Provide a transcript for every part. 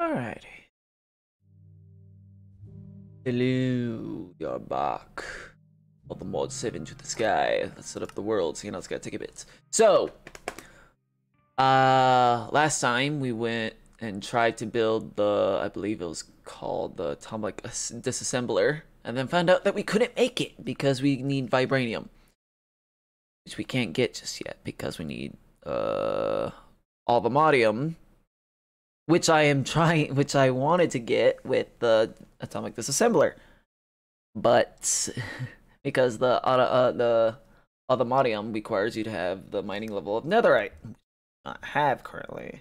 Alrighty. Hello, you're back. All the mods seven to the sky. Let's set up the world. So, you know, it's gonna take a bit. So, uh, last time we went and tried to build the, I believe it was called the atomic disassembler, and then found out that we couldn't make it because we need vibranium, which we can't get just yet because we need uh allthemodium which I am trying, which I wanted to get with the atomic disassembler, but because the uh, uh, the allthemodium requires you to have the mining level of netherite, I have currently.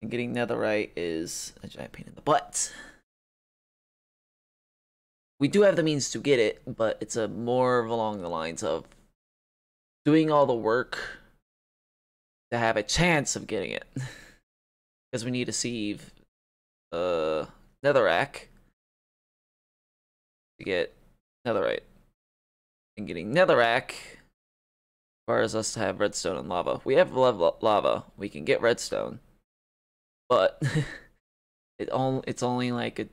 And getting netherite is a giant pain in the butt. We do have the means to get it, but it's a more of along the lines of doing all the work to have a chance of getting it. because we need to sieve uh netherrack to get netherite. And getting netherrack requires us to have redstone and lava. We have lava. We can get redstone, but it it's only like a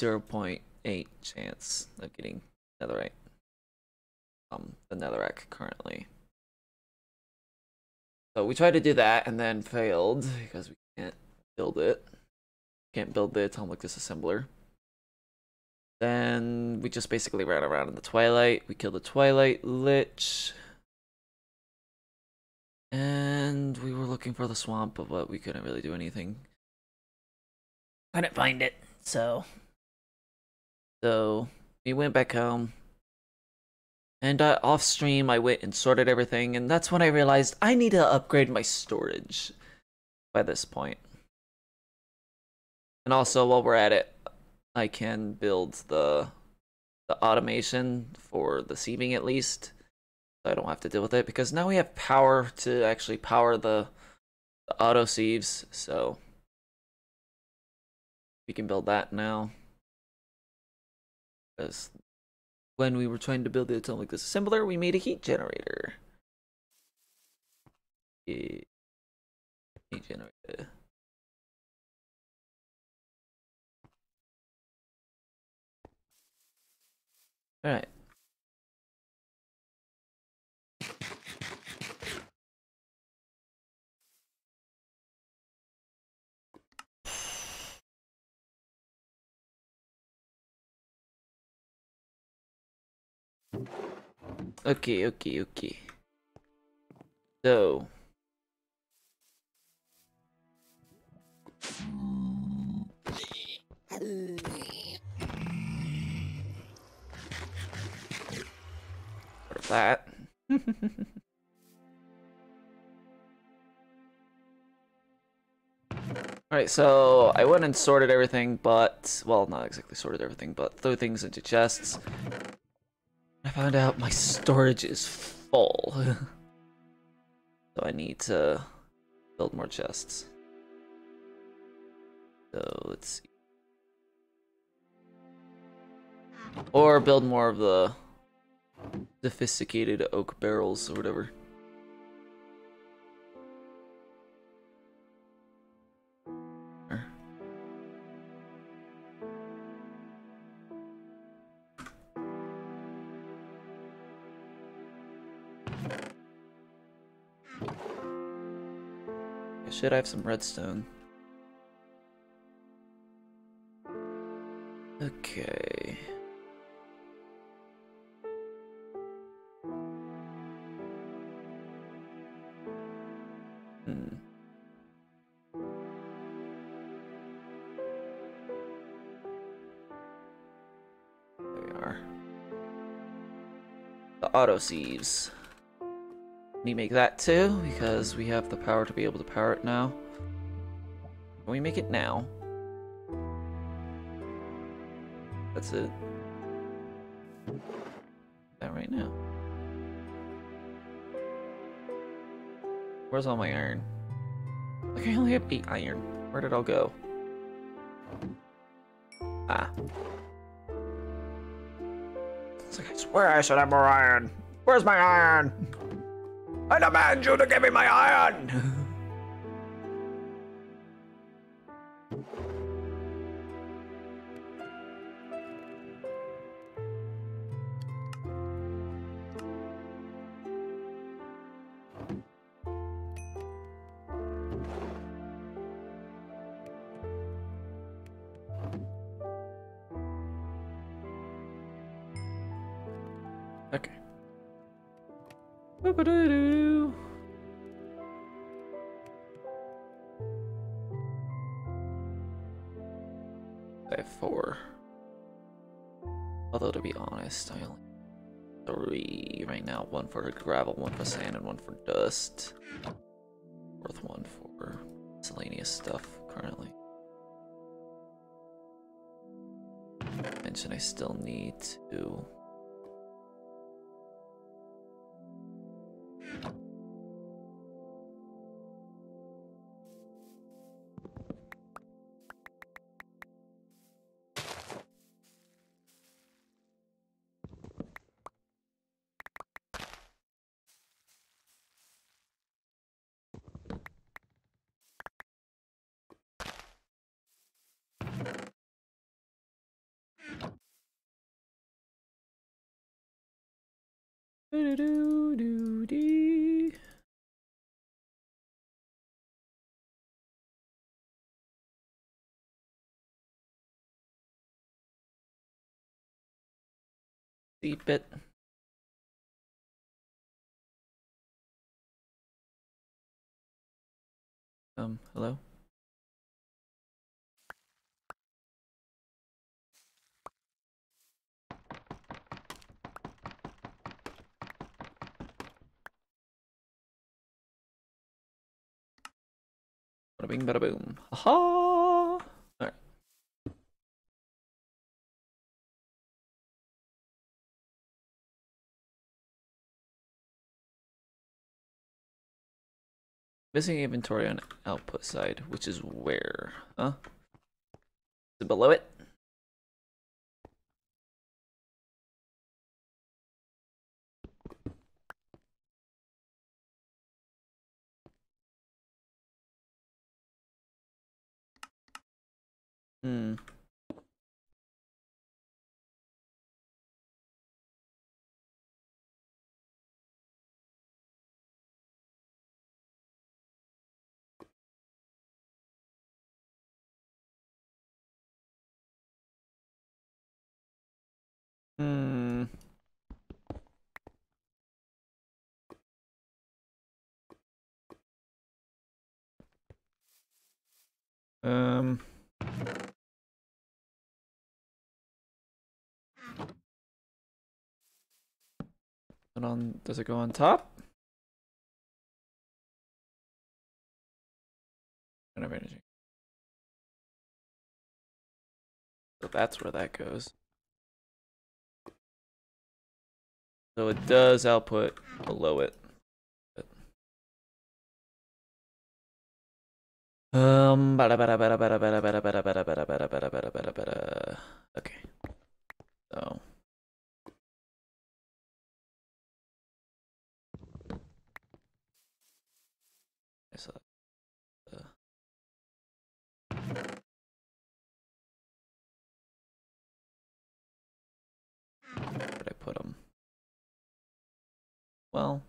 zero point eight chance of getting netherite. Um, the netherrack currently. So we tried to do that and then failed because we can't build it. Can't build the atomic disassembler. Then we just basically ran around in the twilight. We killed the twilight lich. And we were looking for the swamp, but we couldn't really do anything. Couldn't find it, so. So we went back home. And uh, off stream, I went and sorted everything, and that's when I realized I need to upgrade my storage by this point. And also, while we're at it, I can build the the automation for the sieving at least. So I don't have to deal with it because now we have power to actually power the, the auto sieves. So we can build that now. Because when we were trying to build the atomic disassembler, we made a heat generator. Heat generator. All right. Okay, okay, okay. So. That. Alright, so I went and sorted everything, but, well, not exactly sorted everything, but threw things into chests. I found out my storage is full. so I need to build more chests. So let's see. Or build more of the sophisticated oak barrels or whatever. Should I have some redstone? Okay. Hmm. There we are. The auto sieves. We make that too, because we have the power to be able to power it now. Can we make it now? That's it. That right now. Where's all my iron? Like I only have 8 iron. Where did it all go? Ah. It's like, I swear I should have more iron. Where's my iron? I demand you to give me my iron! gravel, one for sand, and one for dust. Worth one for miscellaneous stuff currently. Mention I still need to Deep it. Um, hello? Bada bing, bada boom. Aha! Alright. Missing inventory on output side, which is where? Huh? Is it below it? Hmm. Hmm. Um. And on, does it go on top? Kind of energy. So that's where that goes. So it does output below it. Um, bada bada bada bada bada bada bada bada bada bada bada bada bada. Okay. So, uh, where did I put them? Well,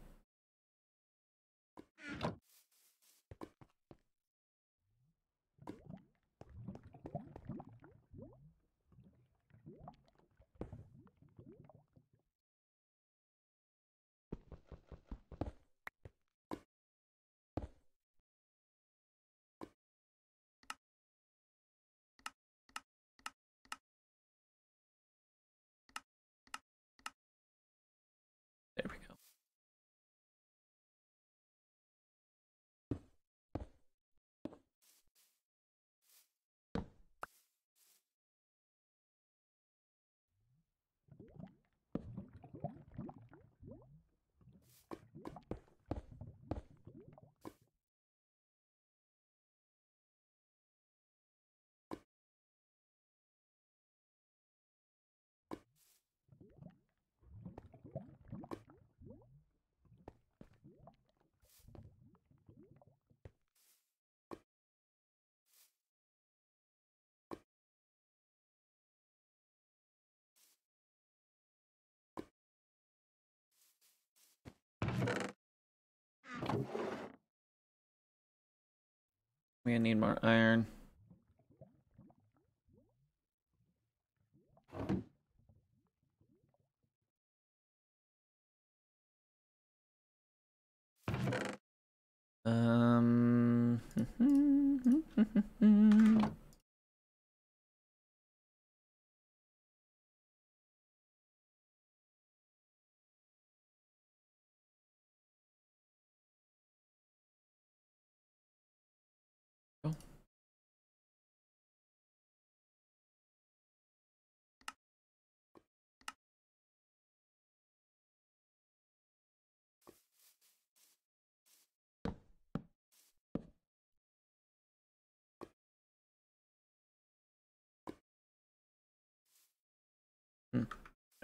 there we go. We need more iron. Um. Hmm, hmm, hmm,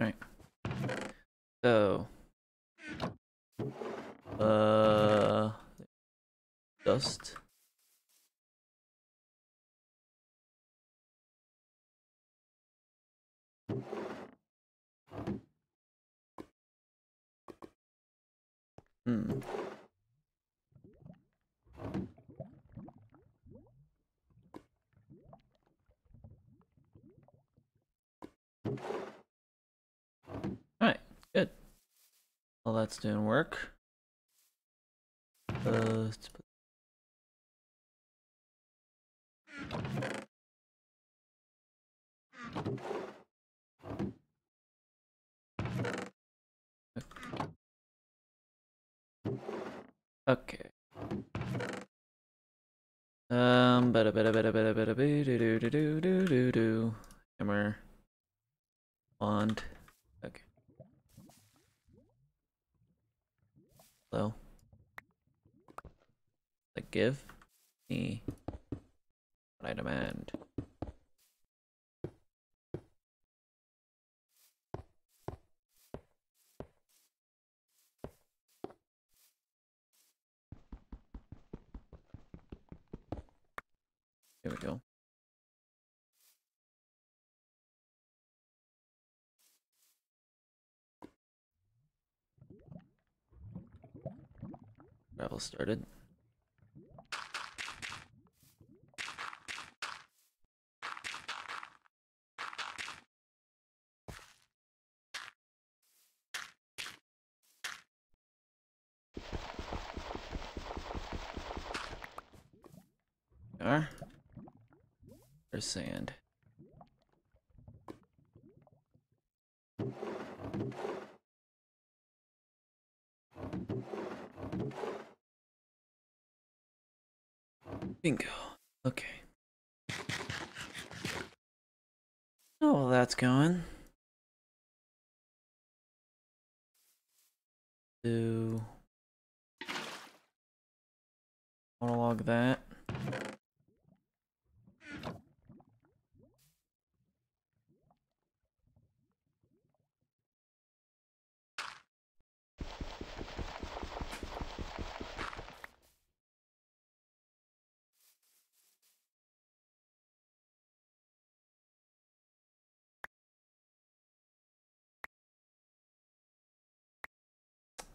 Alright. So. Uh. Dust. Hmm. Alright, good. Well, that's doing work. Uh, Okay. Um, bada bada bada bada bada boo doo doo doo doo doo doo doo. Hammer. Wand. Okay. Hello. Like give me what I demand. Here we go. Travel started. Are there's sand. Bingo. Okay. Oh, well, that's going. Do monologue that.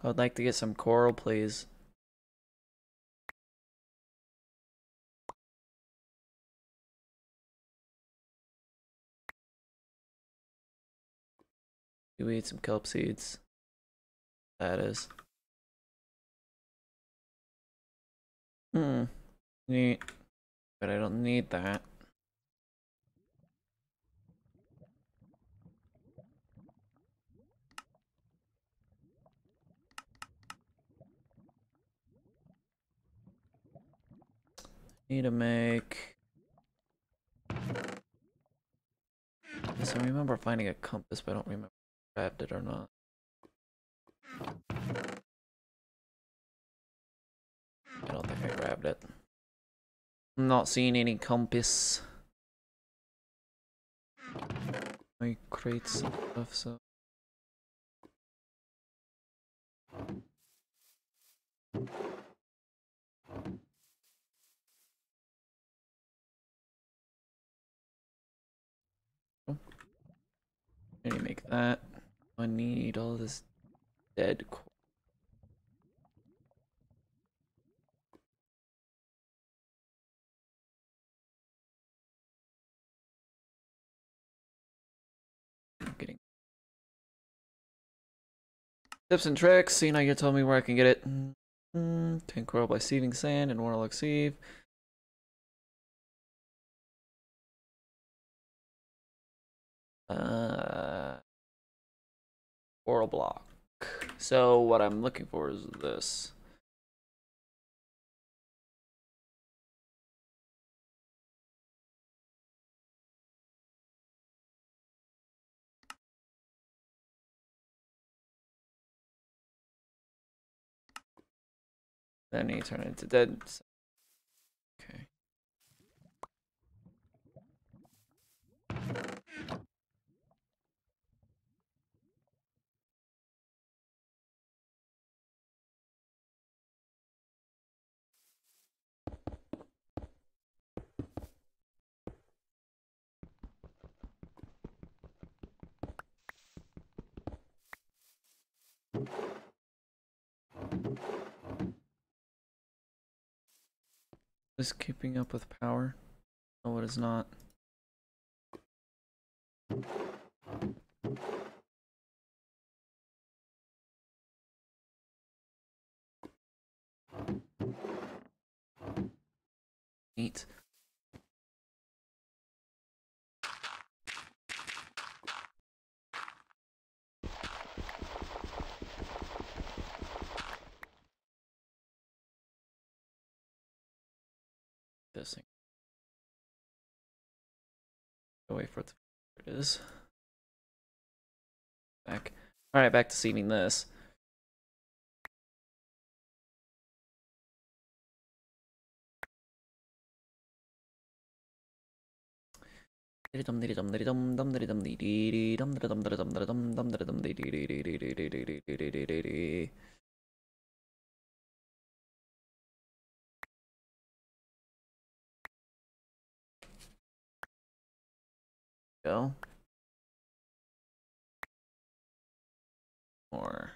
I would like to get some coral, please. Do we eat some kelp seeds? That is. Hmm. Neat. But I don't need that. Need to make. Yes, I remember finding a compass, but I don't remember if I grabbed it or not. I don't think I grabbed it. I'm not seeing any compass. My crates and stuff, so. Let me make that. I need all this dead coal. Getting tips and tricks. See, now you tell me where I can get it. Mm-hmm. Mm, tin coral by sieving sand and warlock sieve. Uh, oral block. So what I'm looking for is this. Then he turned into dead. Okay. Is keeping up with power? No, it is not. Neat. This wait for it. There it is. Back. All right, back to seeming this. Go. Or.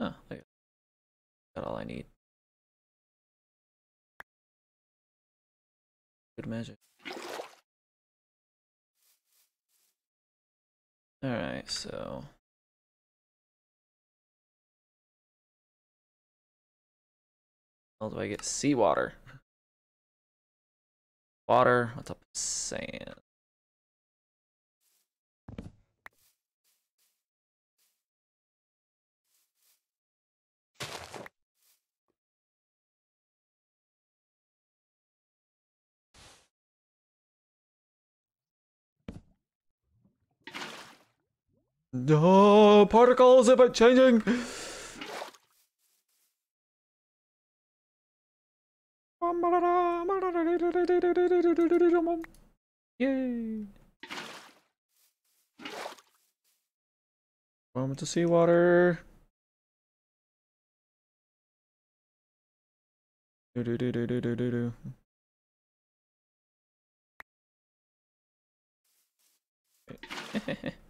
Oh, there go. Got all I need. Good magic. Alright, so. How do I get seawater? Water, what's up? Sand. No particles it's changing. Yay! Moment to seawater. Do do do do do do do do.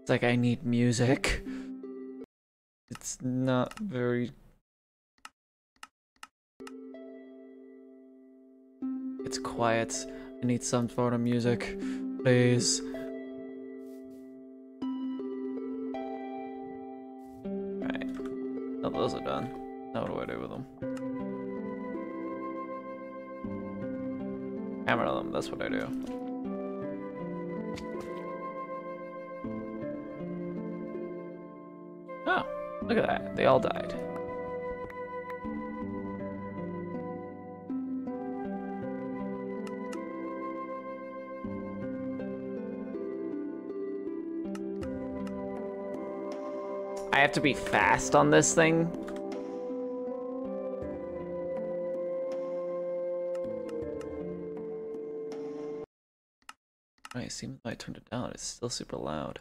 It's like I need music. It's not very... quiet. I need some sort of music. Please. Right. Oh, those are done. Now what do I do with them? Hammer them, that's what I do. Oh, look at that. They all died. I have to be fast on this thing? Wait, right, seems like I turned it down. It's still super loud.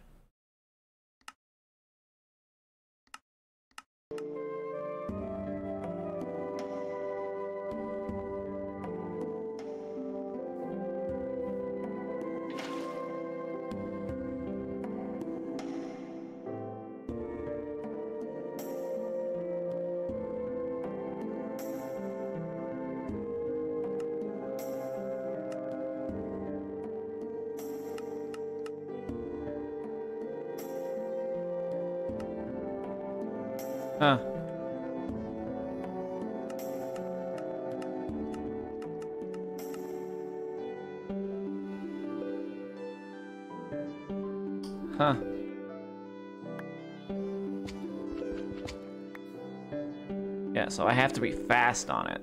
Fast on it.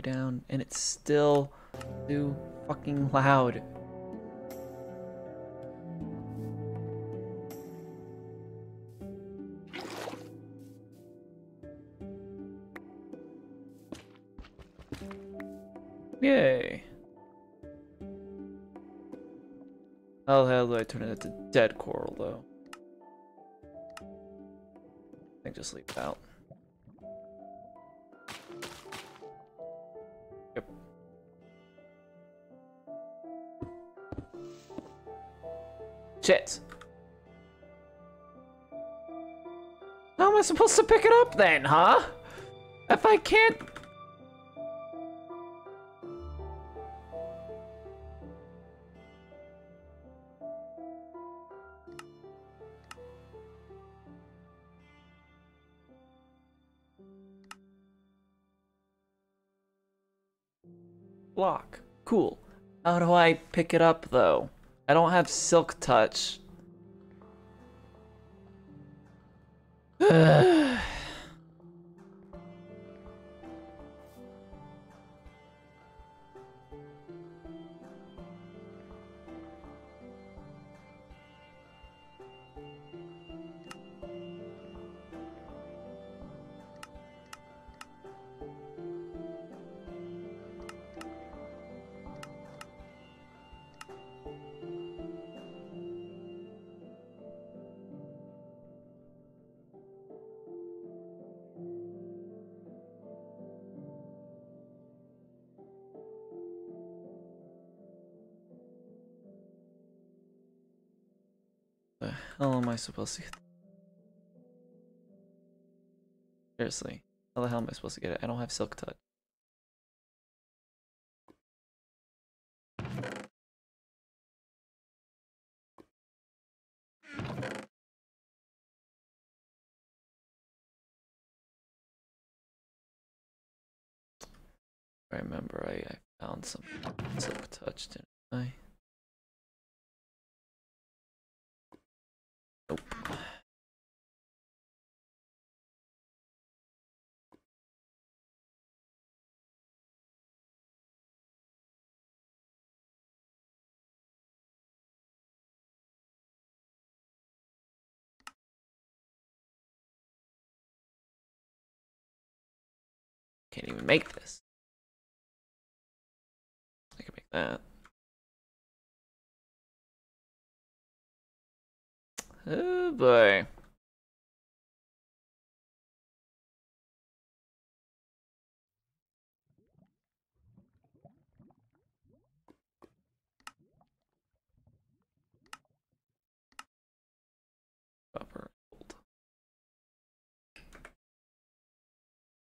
Way down, and it's still too fucking loud. Yay. How the hell do I turn it into dead coral, though? I think just leave it out. Shit. How am I supposed to pick it up then, huh? If I can't... Block. Cool. How do I pick it up, though? I don't have Silk Touch. supposed to get? Seriously, how the hell am I supposed to get it? I don't have Silk Touch. I remember I, I found some Silk Touch, didn't I? Nope. Can't even make this. I can make that. Oh boy.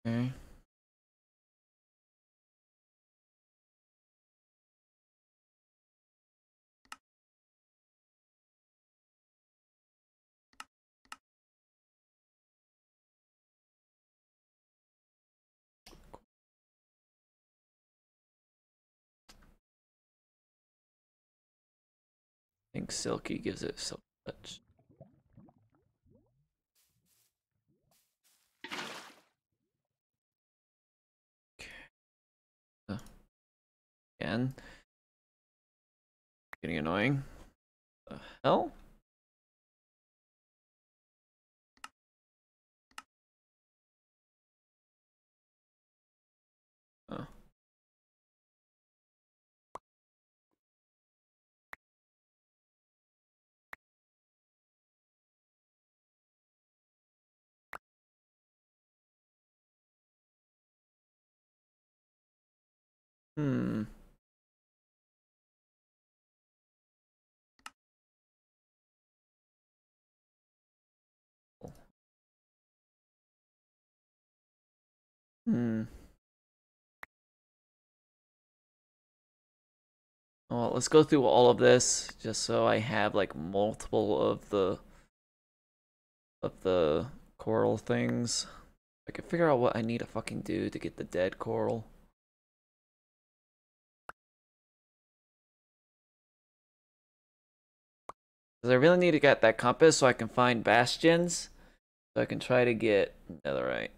Okay. Silky gives it so much. Okay. Uh, Again. Getting annoying. The hell? Hmm. Hmm. Well, let's go through all of this just so I have like multiple of the of the coral things. I can figure out what I need to fucking do to get the dead coral. Because I really need to get that compass so I can find bastions. So I can try to get netherite.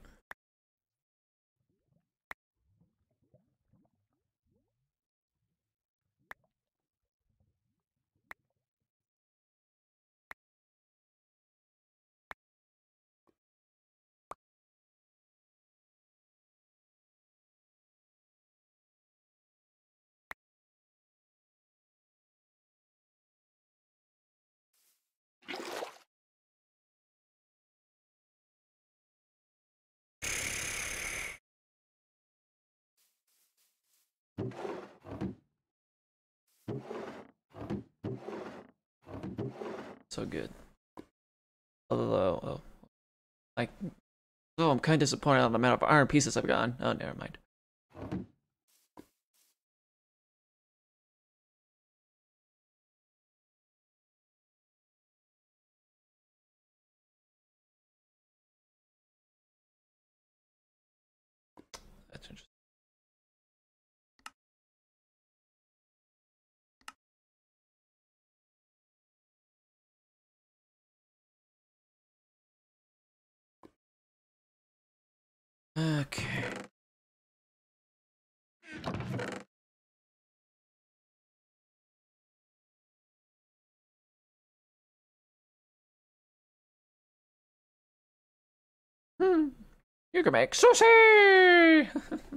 So good. Although, oh, oh. I, oh, I'm kind of disappointed on the amount of iron pieces I've gotten. Oh, never mind. Okay. Hmm. You can make sushi!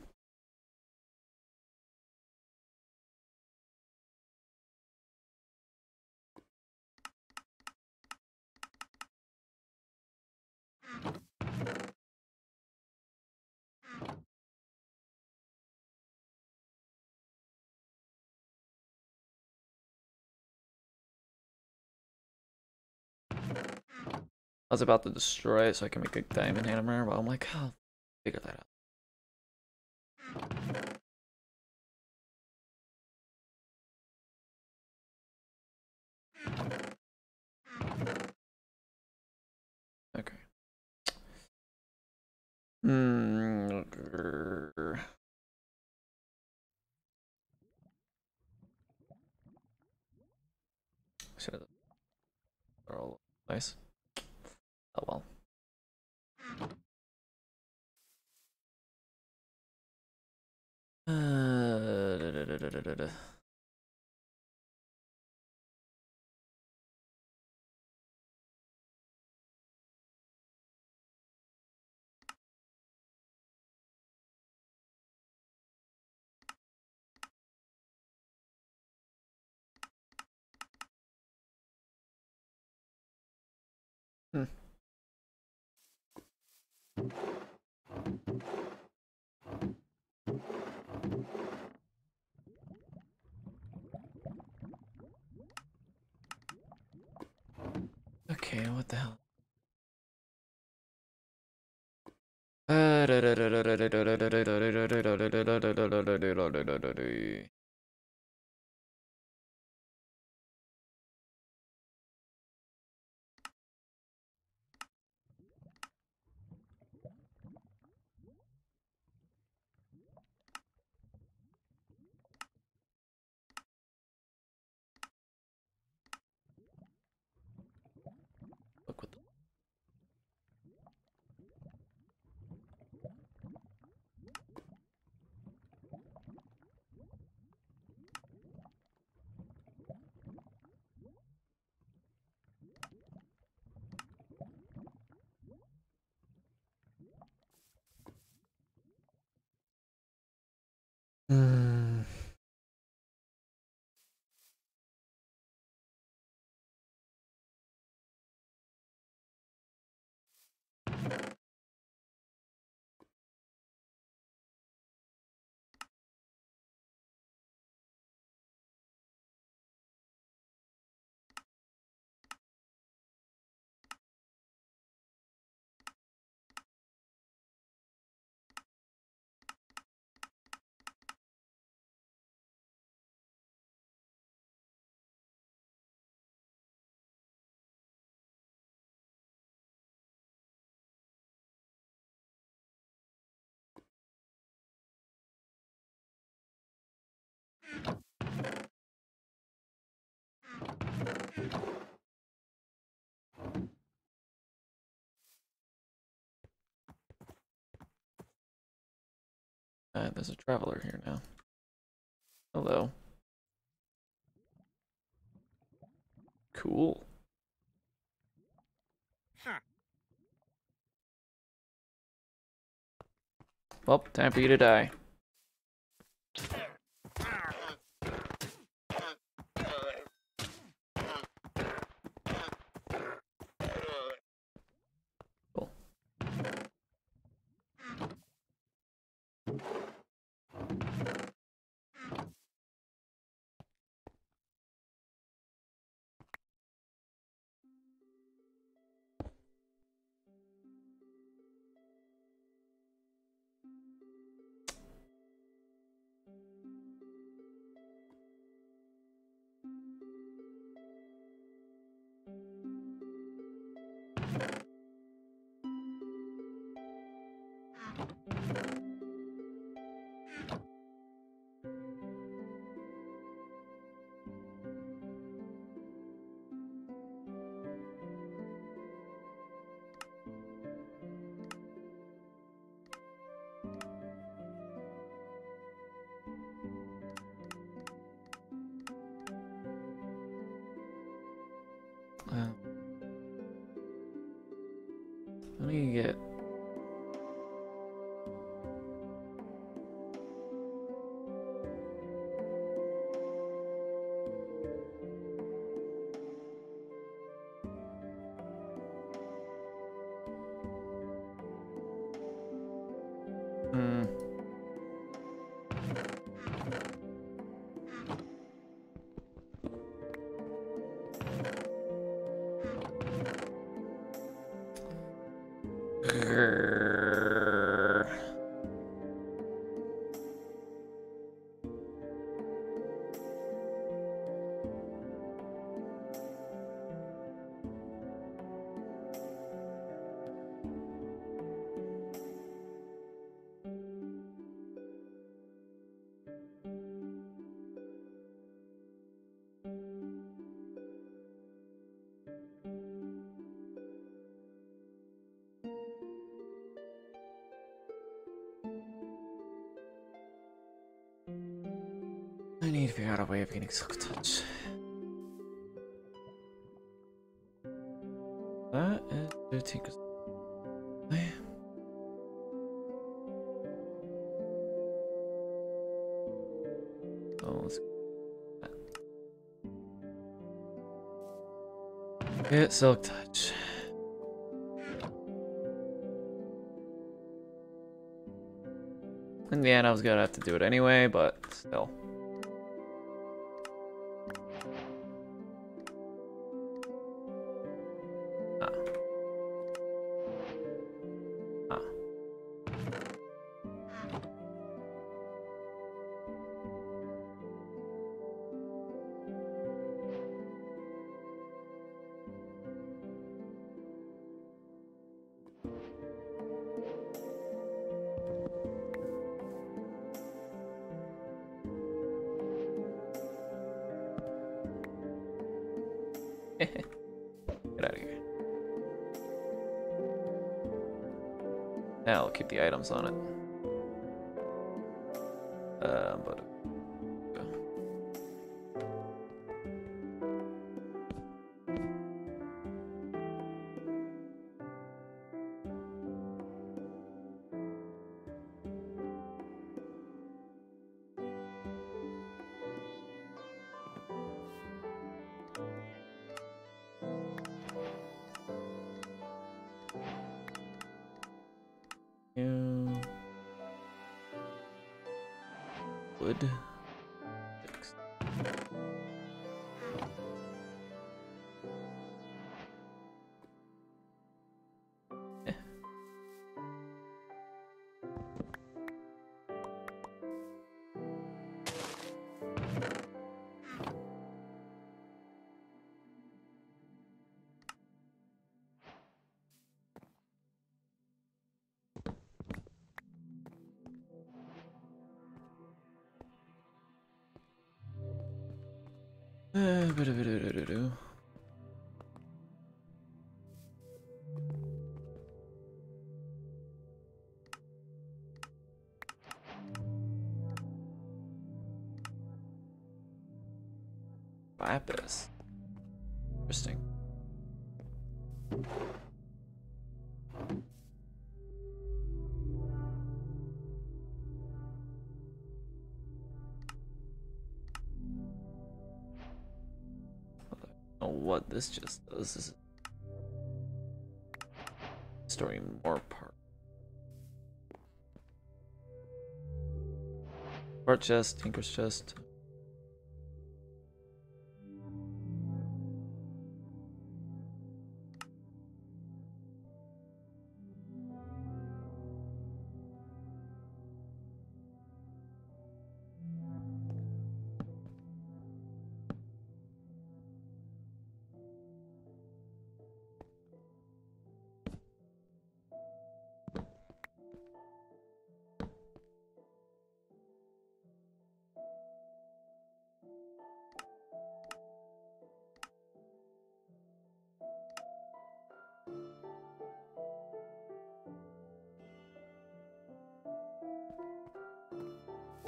I was about to destroy it so I can make a diamond hammer, but I'm like, I'll figure that out. Okay. Hmm. Should have. All nice. Oh well. Uh, da, da, da, Okay, what the hell? Look what the Hmm. Uh, there's a traveler here now. Hello. Cool. Well, time for you to die. I need to figure out a way of getting silk touch. That is Lutica's. Oh, let's get silk touch. In the end, I was gonna have to do it anyway, but still. Items on it. This just. This is storing more part. Part chest, Tinker's chest.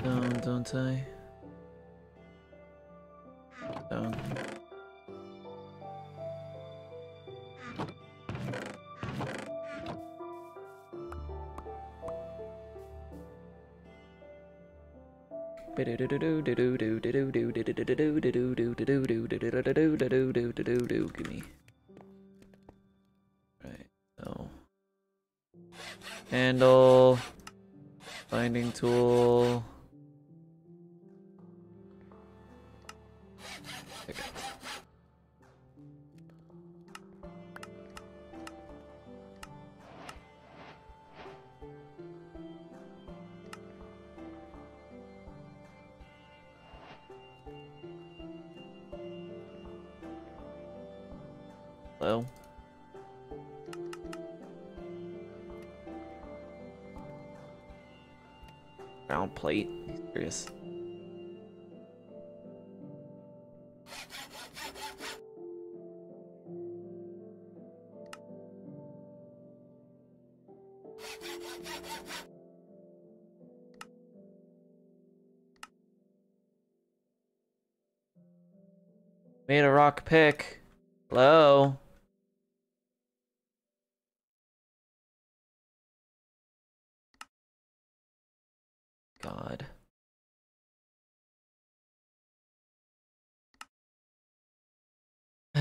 Down, don't I? Down. Give me. Right, so. Handle. Binding tool.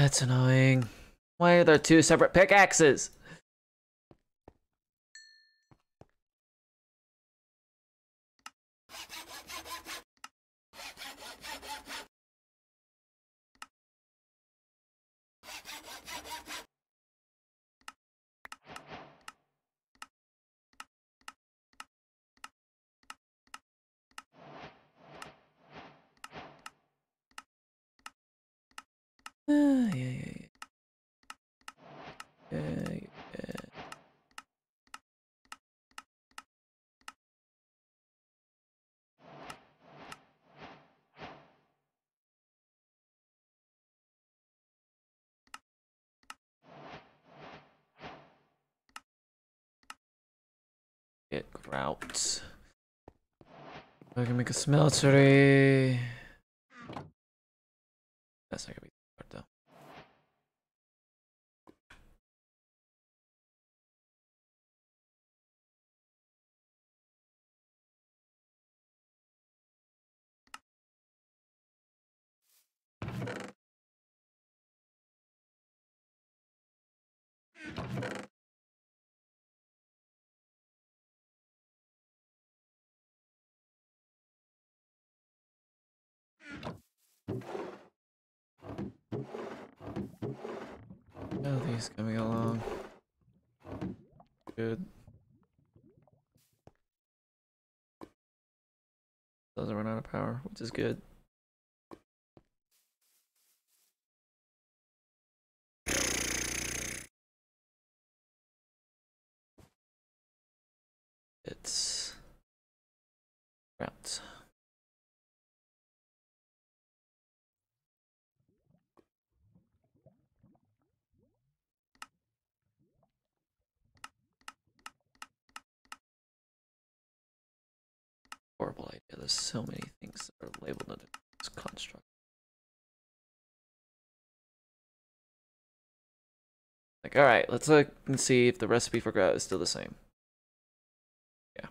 That's annoying. Why are there two separate pickaxes? Uh, yeah, yeah, yeah. Yeah, yeah. Grout. I can make a smeltery. That's not gonna be Are coming along? Good. Doesn't run out of power, which is good. It's routes. So many things that are labeled under this construct. Like, alright, let's look and see if the recipe for grout is still the same. Yeah.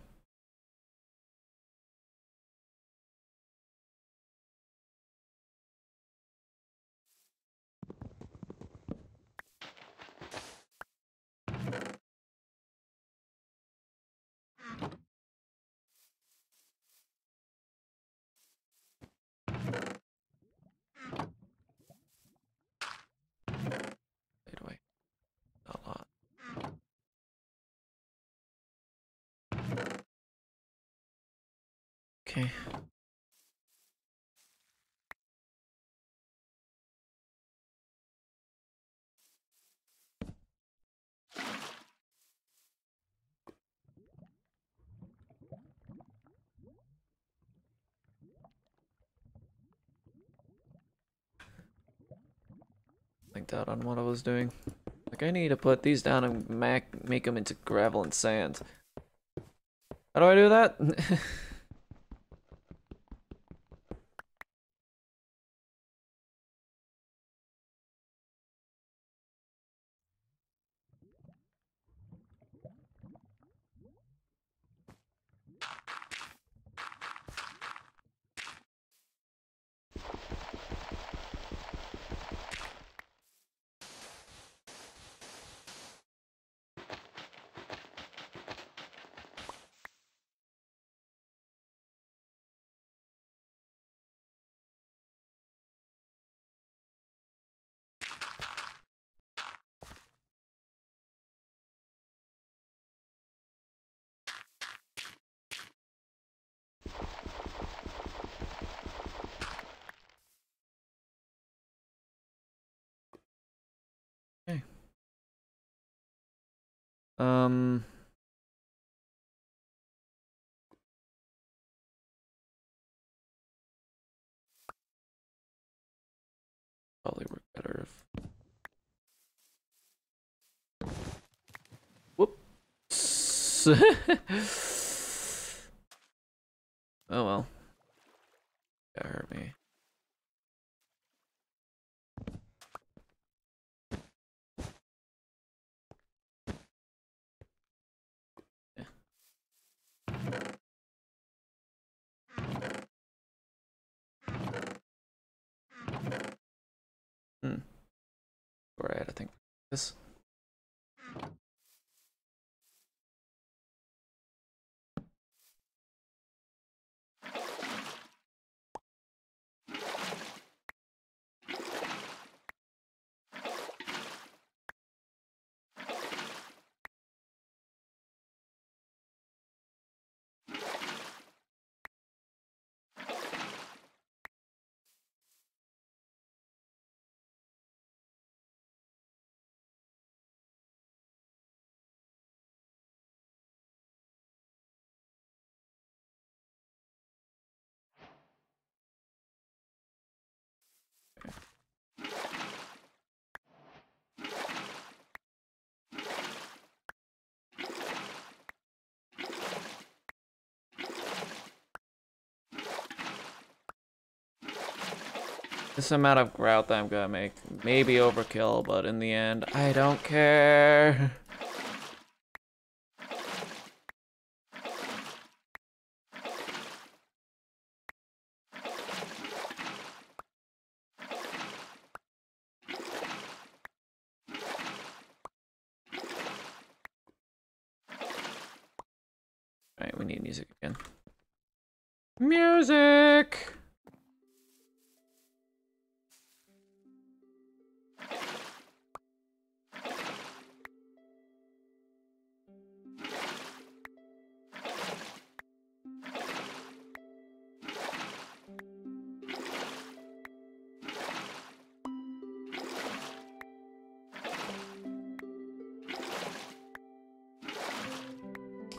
Fade away. Not a lot. Okay. Out on what I was doing. Like I need to put these down and mac make them into gravel and sand. How do I do that? um probably work better if Whoops. oh well. That hurt me. Hmm. Alright, I think this. This amount of grout that I'm gonna make, maybe overkill, but in the end, I don't care. Alright, we need music again. Music!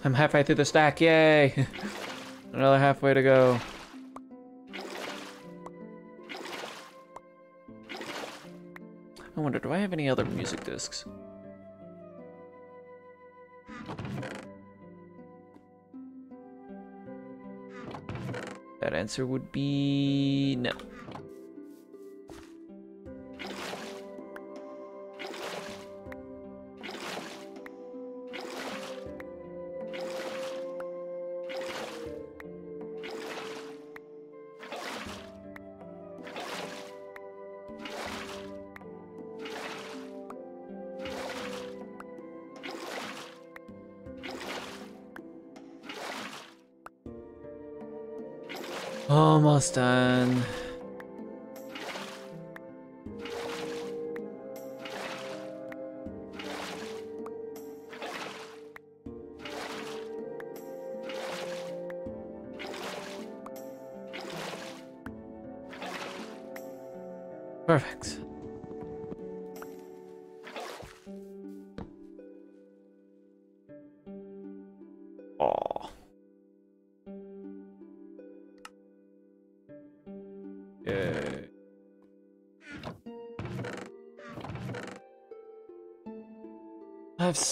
I'm halfway through the stack, yay! Another halfway to go. I wonder, do I have any other music discs? That answer would be no. Almost done.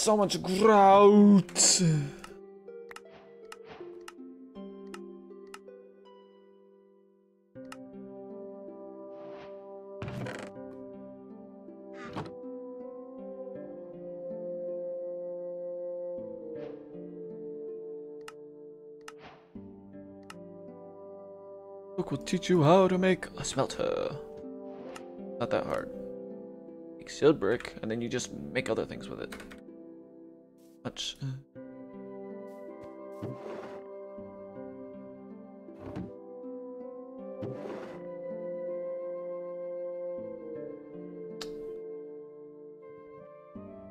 So much grout. Book will teach you how to make a smelter. Not that hard. Make seared brick, and then you just make other things with it. Much. Oh,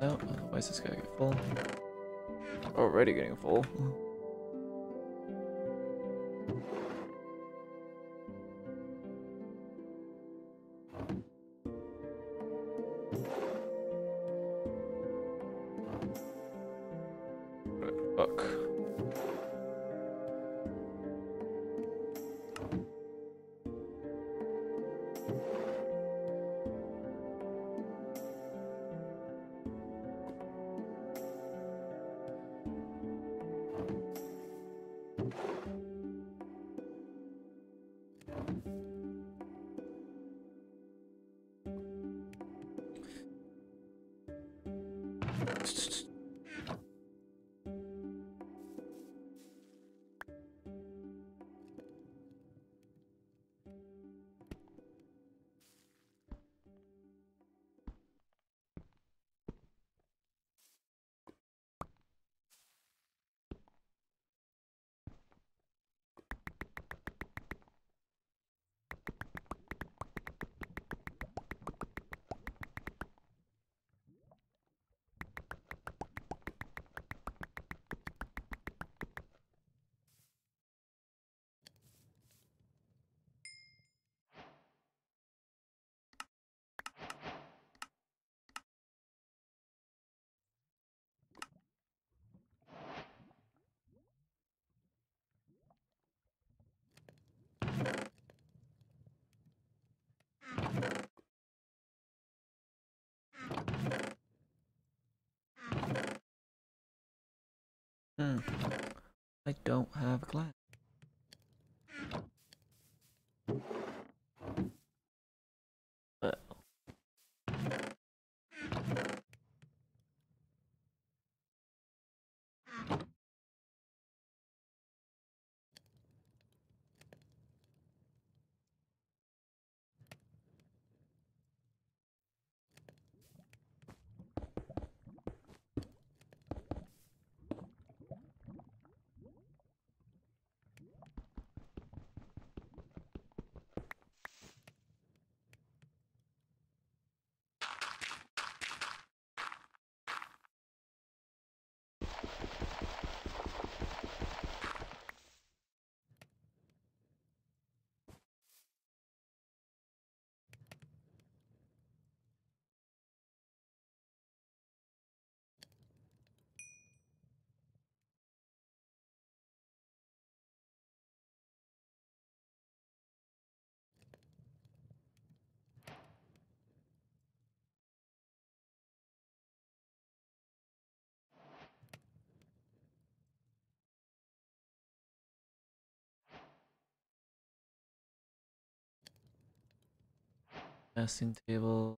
no, why is this guy get full? Already getting full. Mm. Hmm. I don't have glass. Casting table.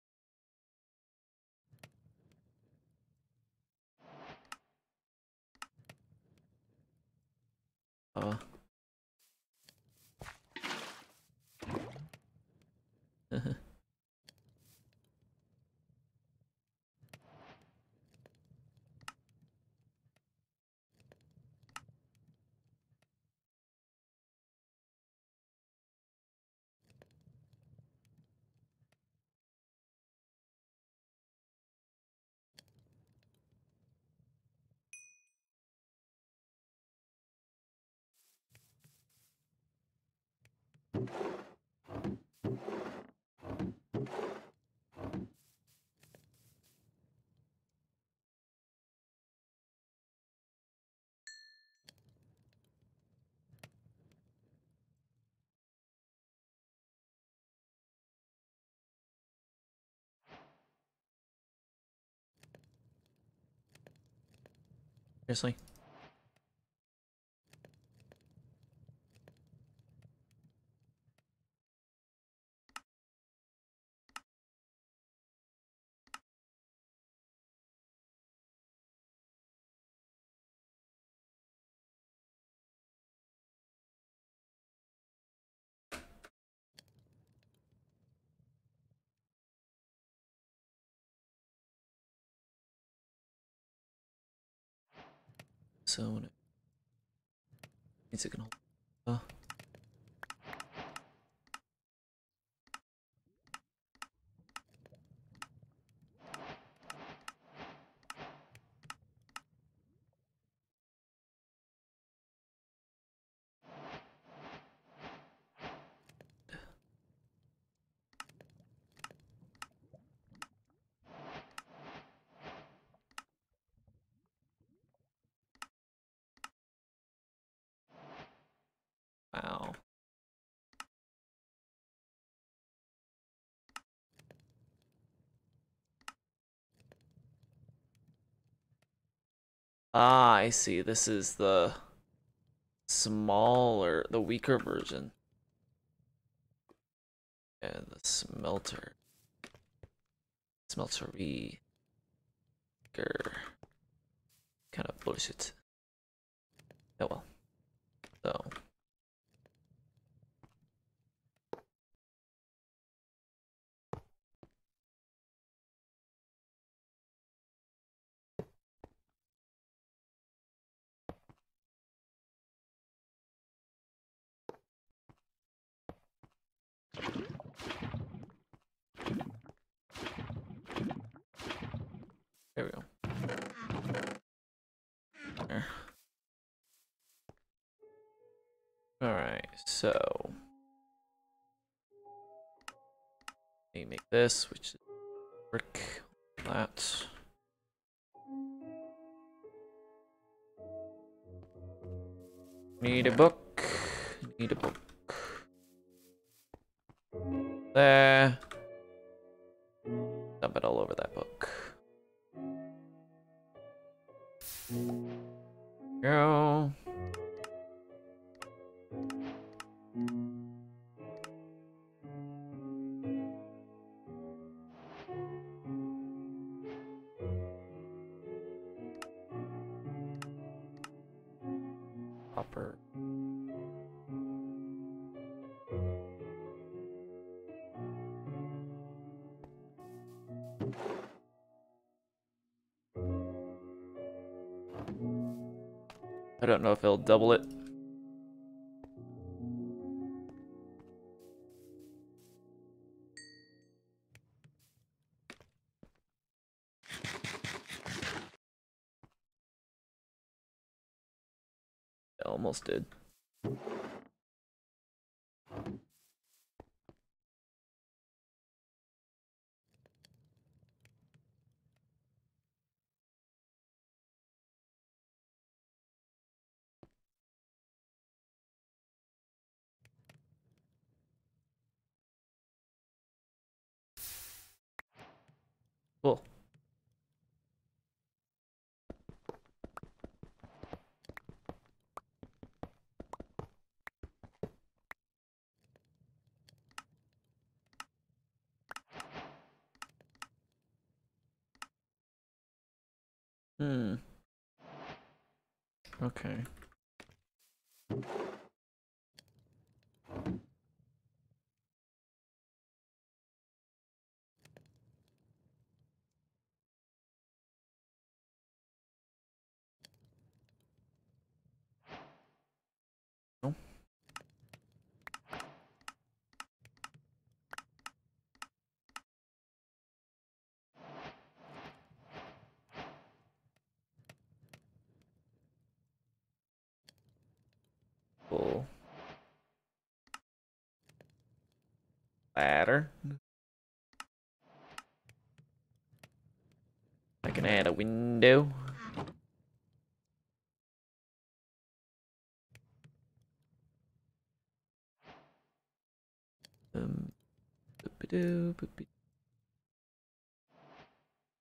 Uh. Seriously? So it means it can hold. Uh. Ah, I see. This is the smaller, the weaker version. Yeah, the smelter. Smeltery. Kind of bullshit. Oh well. So. There we go. There. Alright, so let me make this, which is brick that. Need a book. Need a book. There. Dump it all over that book. Go. Double it. It almost did. Cool. Hmm. Okay. No. Cool. Ladder. I can add a window. Um, the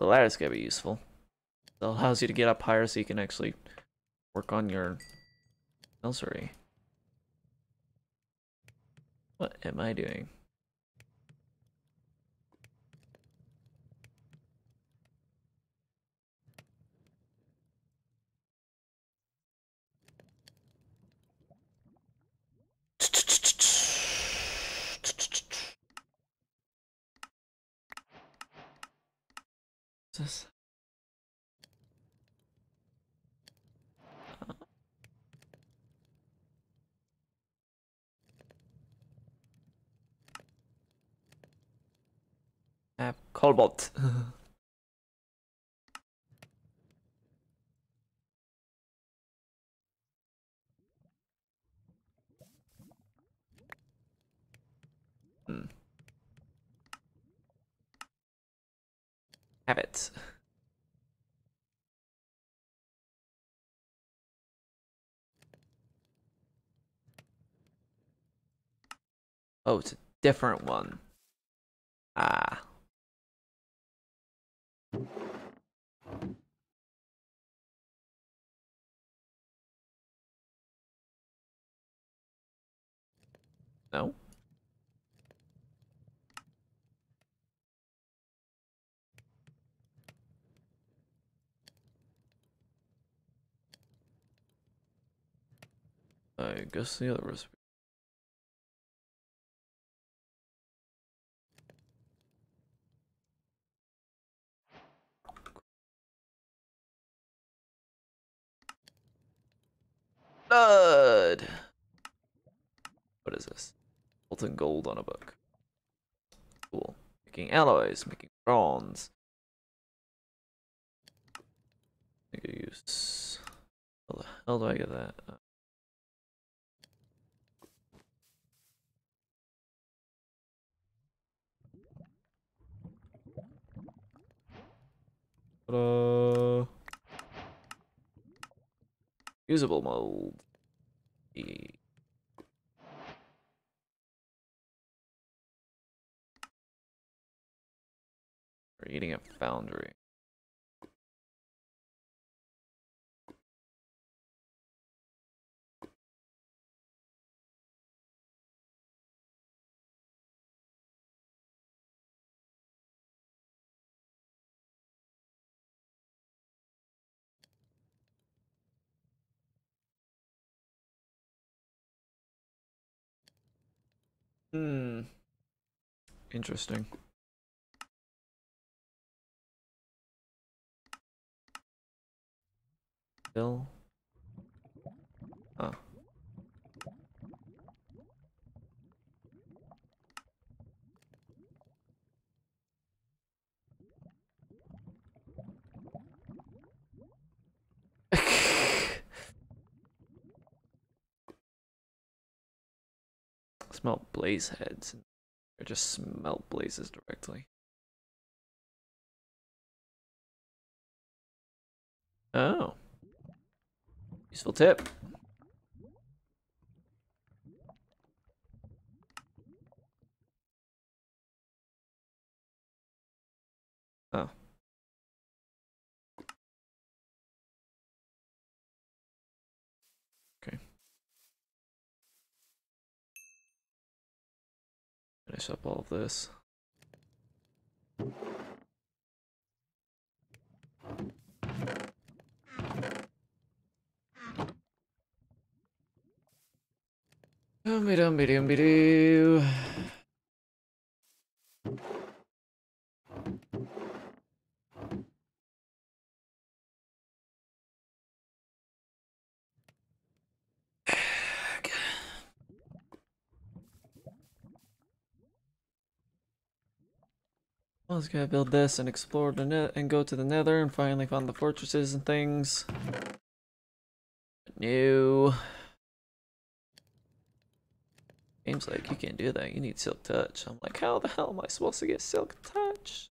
ladder's gonna be useful. It allows you to get up higher so you can actually work on your nursery. What am I doing? This? Uh, App Cobalt. hmm. Have it. Oh, it's a different one. Ah. No? I guess the other recipe. Blood! What is this? Molten gold on a book. Cool. Making alloys, making bronze. Make a use. How the hell do I get that? Uh, Uh, usable mold. We're eating a foundry. Hmm. Interesting. Bill. Smelt blaze heads. Or just smell blazes directly. Oh. Useful tip. Oh. finish up all of this. Doo. I was gonna build this and explore the net and go to the nether and finally found the fortresses and things. No. Game's like, you can't do that, you need Silk Touch. I'm like, how the hell am I supposed to get Silk Touch?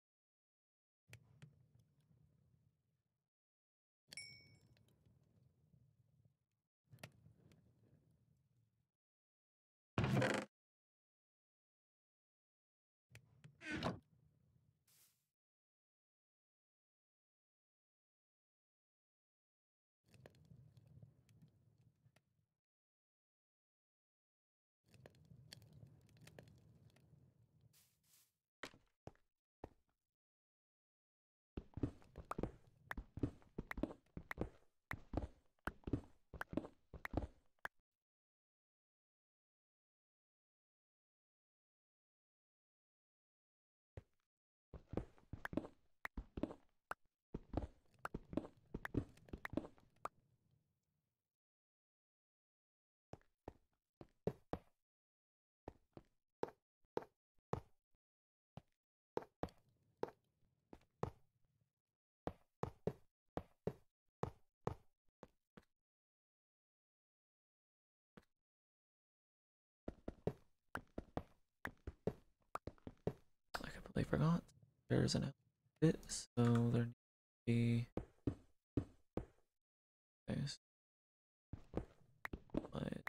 Forgot. There's an outfit, so there needs to be. Nice. But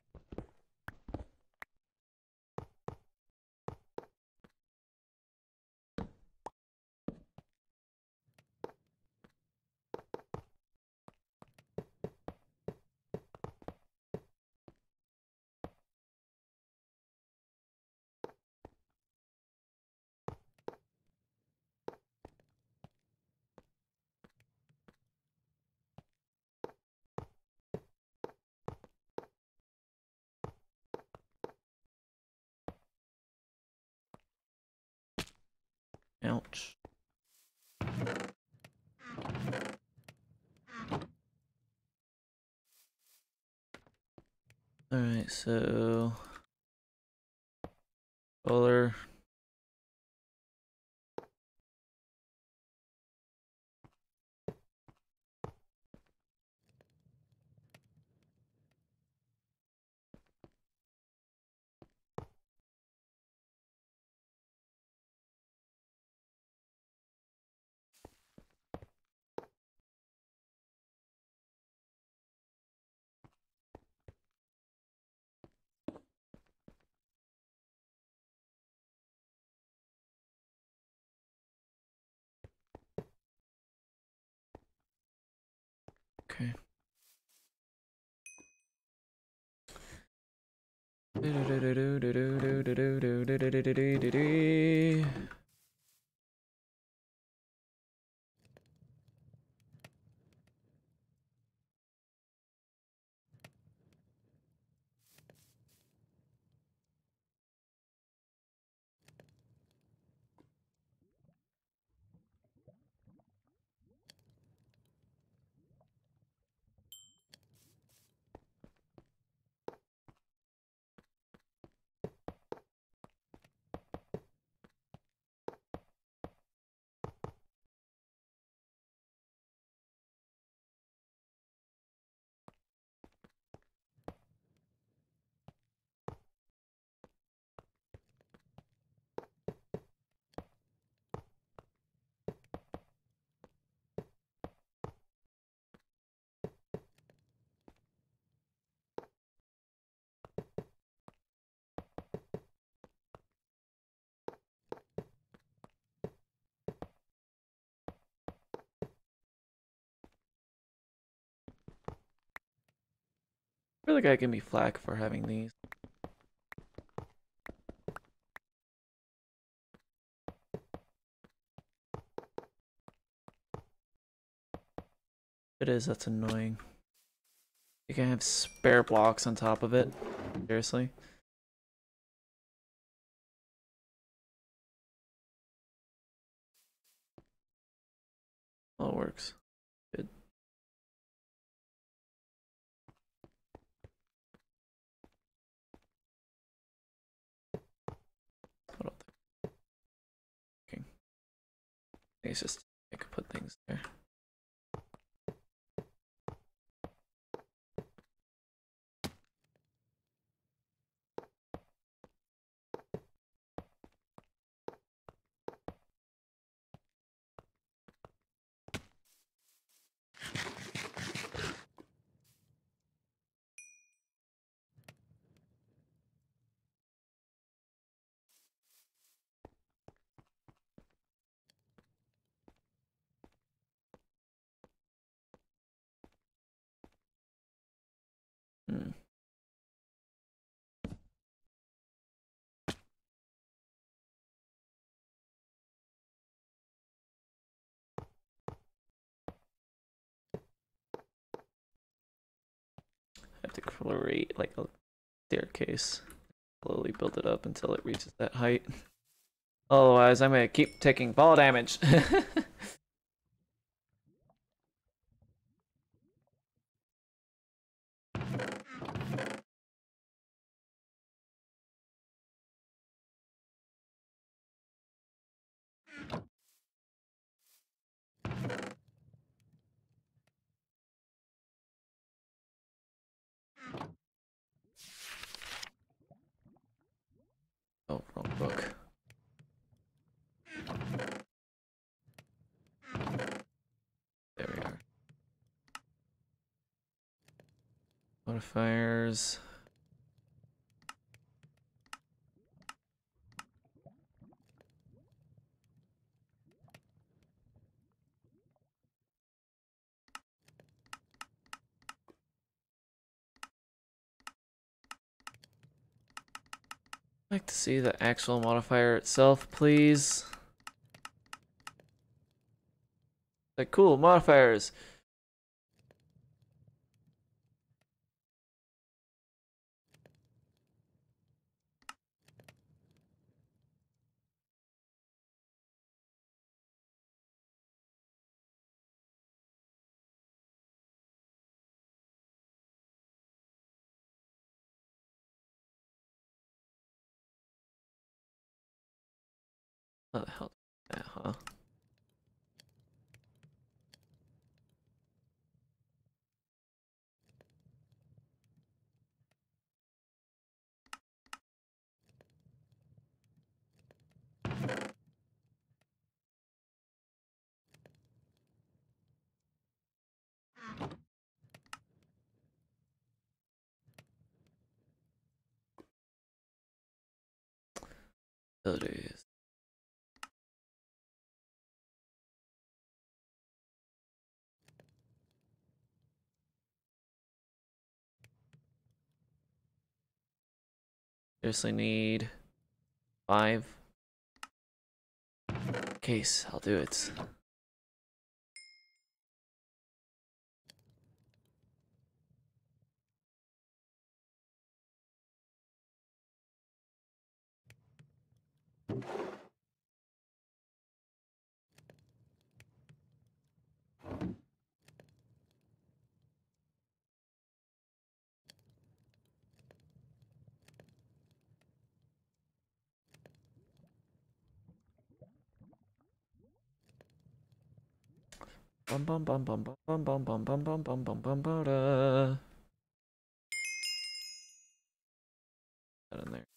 ouch. Alright, so solar Okay. feel like I can be flack for having these. It is, that's annoying. You can have spare blocks on top of it. Seriously. All works. I just I could put things there. Hmm. have to create like a staircase. Slowly build it up until it reaches that height. Otherwise, I'm gonna keep taking fall damage. oh, wrong book. There we are. Modifiers. I'd like to see the actual modifier itself, please. Like, cool, modifiers. How the hell? Yeah, huh? Abilities. Seriously need five. Case, I'll do it. Bum bum bum bum bum bum bum bum bum bum bum bum bum da. That in there.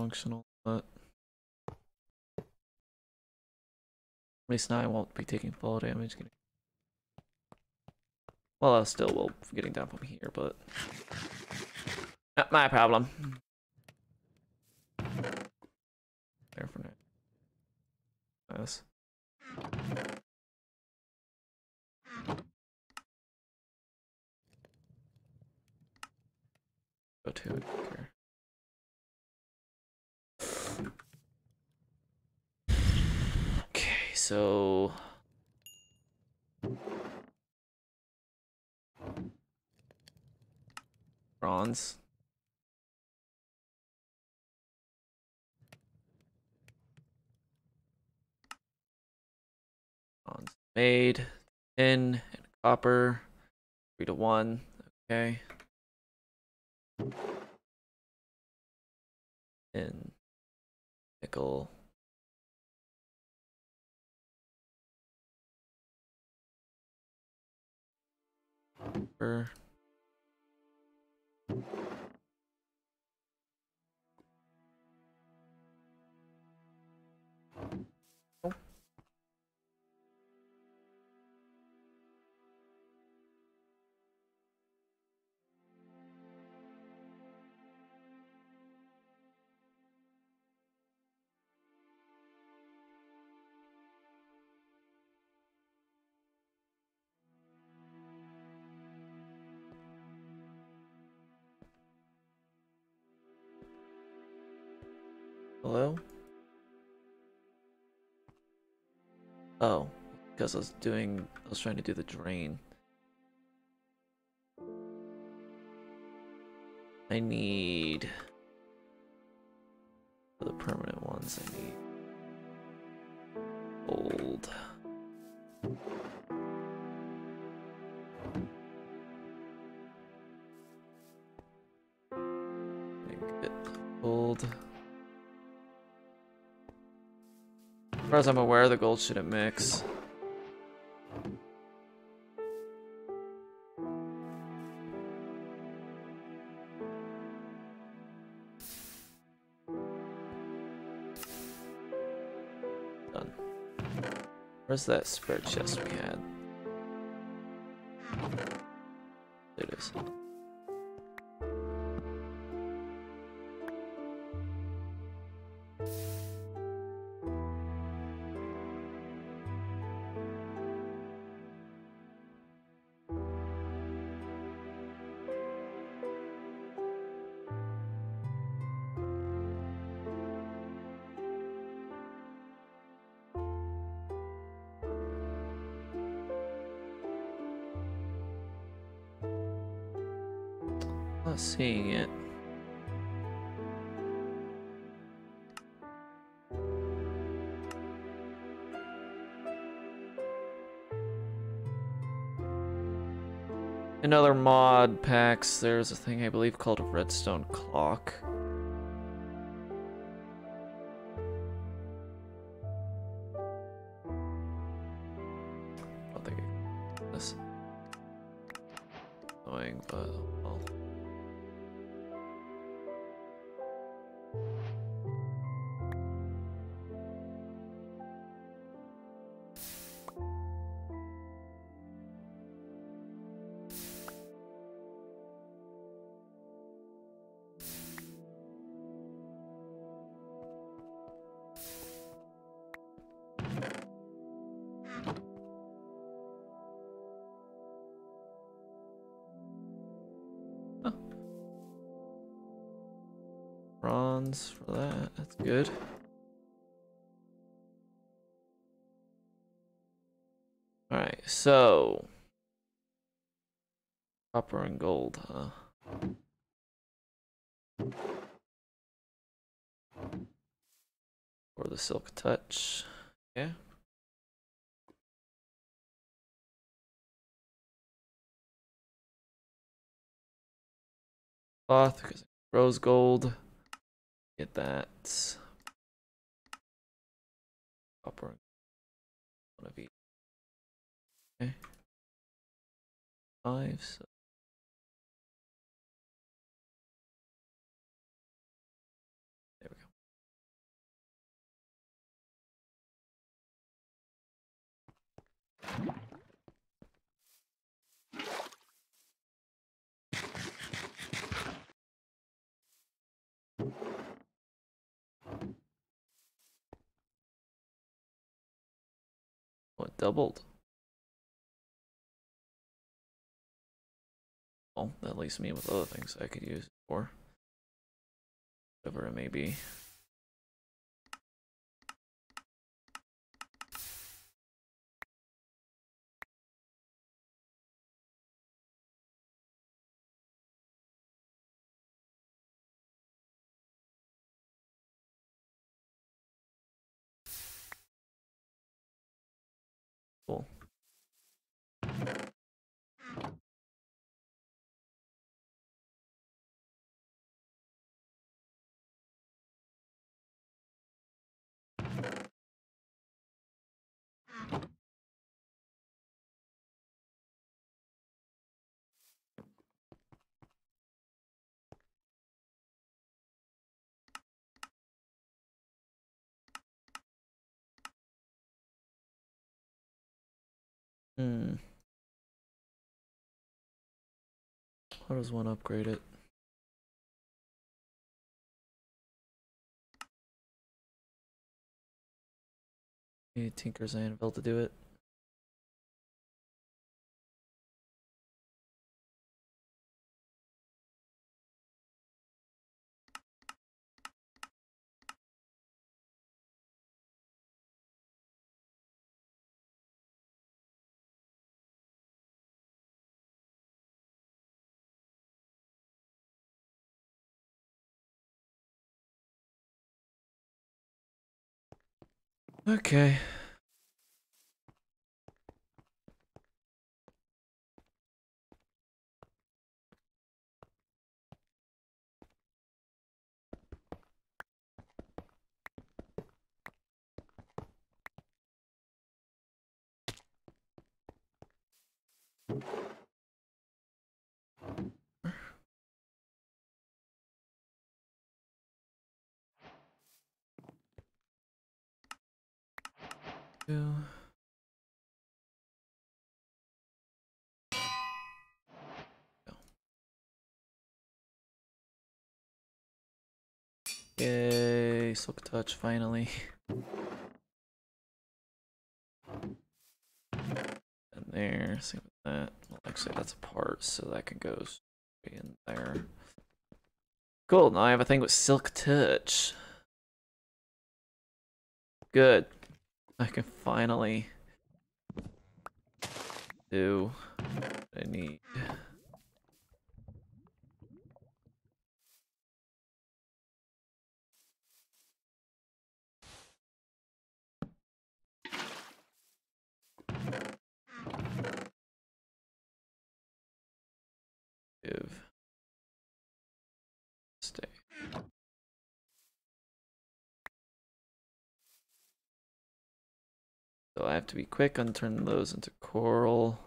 Functional, but at least now I won't be taking fall damage. Well, I still will getting down from here, but not my problem. There for now. Yes. Go to here. Okay, so bronze. Bronze made. Tin and copper. Three to one. Okay. And nickel. Copper. Oh, because I was doing, I was trying to do the drain. I need the permanent ones. I need gold. As I'm aware, the gold shouldn't mix. Done. Where's that spare chest we had? There it is. Mod packs, there's a thing I believe called a redstone clock. Cloth, because rose gold. Get that. Copper. One of each. Okay. Five. So. There we go. Doubled. Well, that leaves me with other things I could use for. Whatever it may be. Hmm. How does one upgrade it? Need Tinker's Anvil to do it. Okay. Two. Yay, Silk Touch finally. And there, with that. Well, actually, that's a part, so that can go straight in there. Cool, now I have a thing with Silk Touch. Good. I can finally do what I need. Give. So I have to be quick on turning those into coral.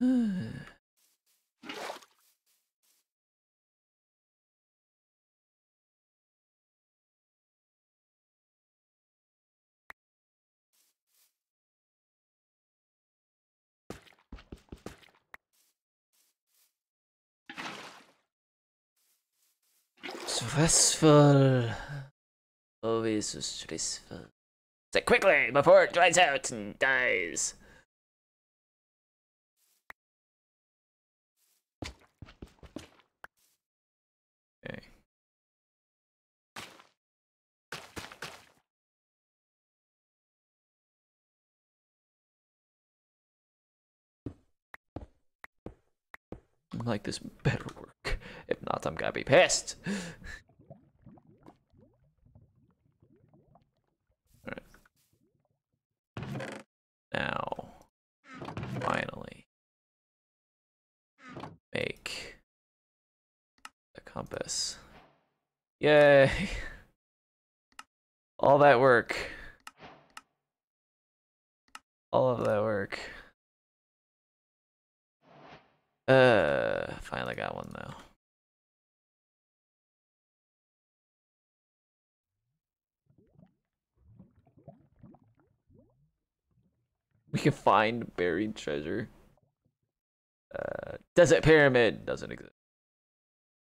Stressful. Always so stressful. Say quickly before it dries out and dies. Okay. Like this better work. If not, I'm gonna be pissed. Alright. Now, finally, make a compass. Yay! All that work. All of that work. Uh, finally got one though. We can find buried treasure. Uh, Desert Pyramid doesn't exist.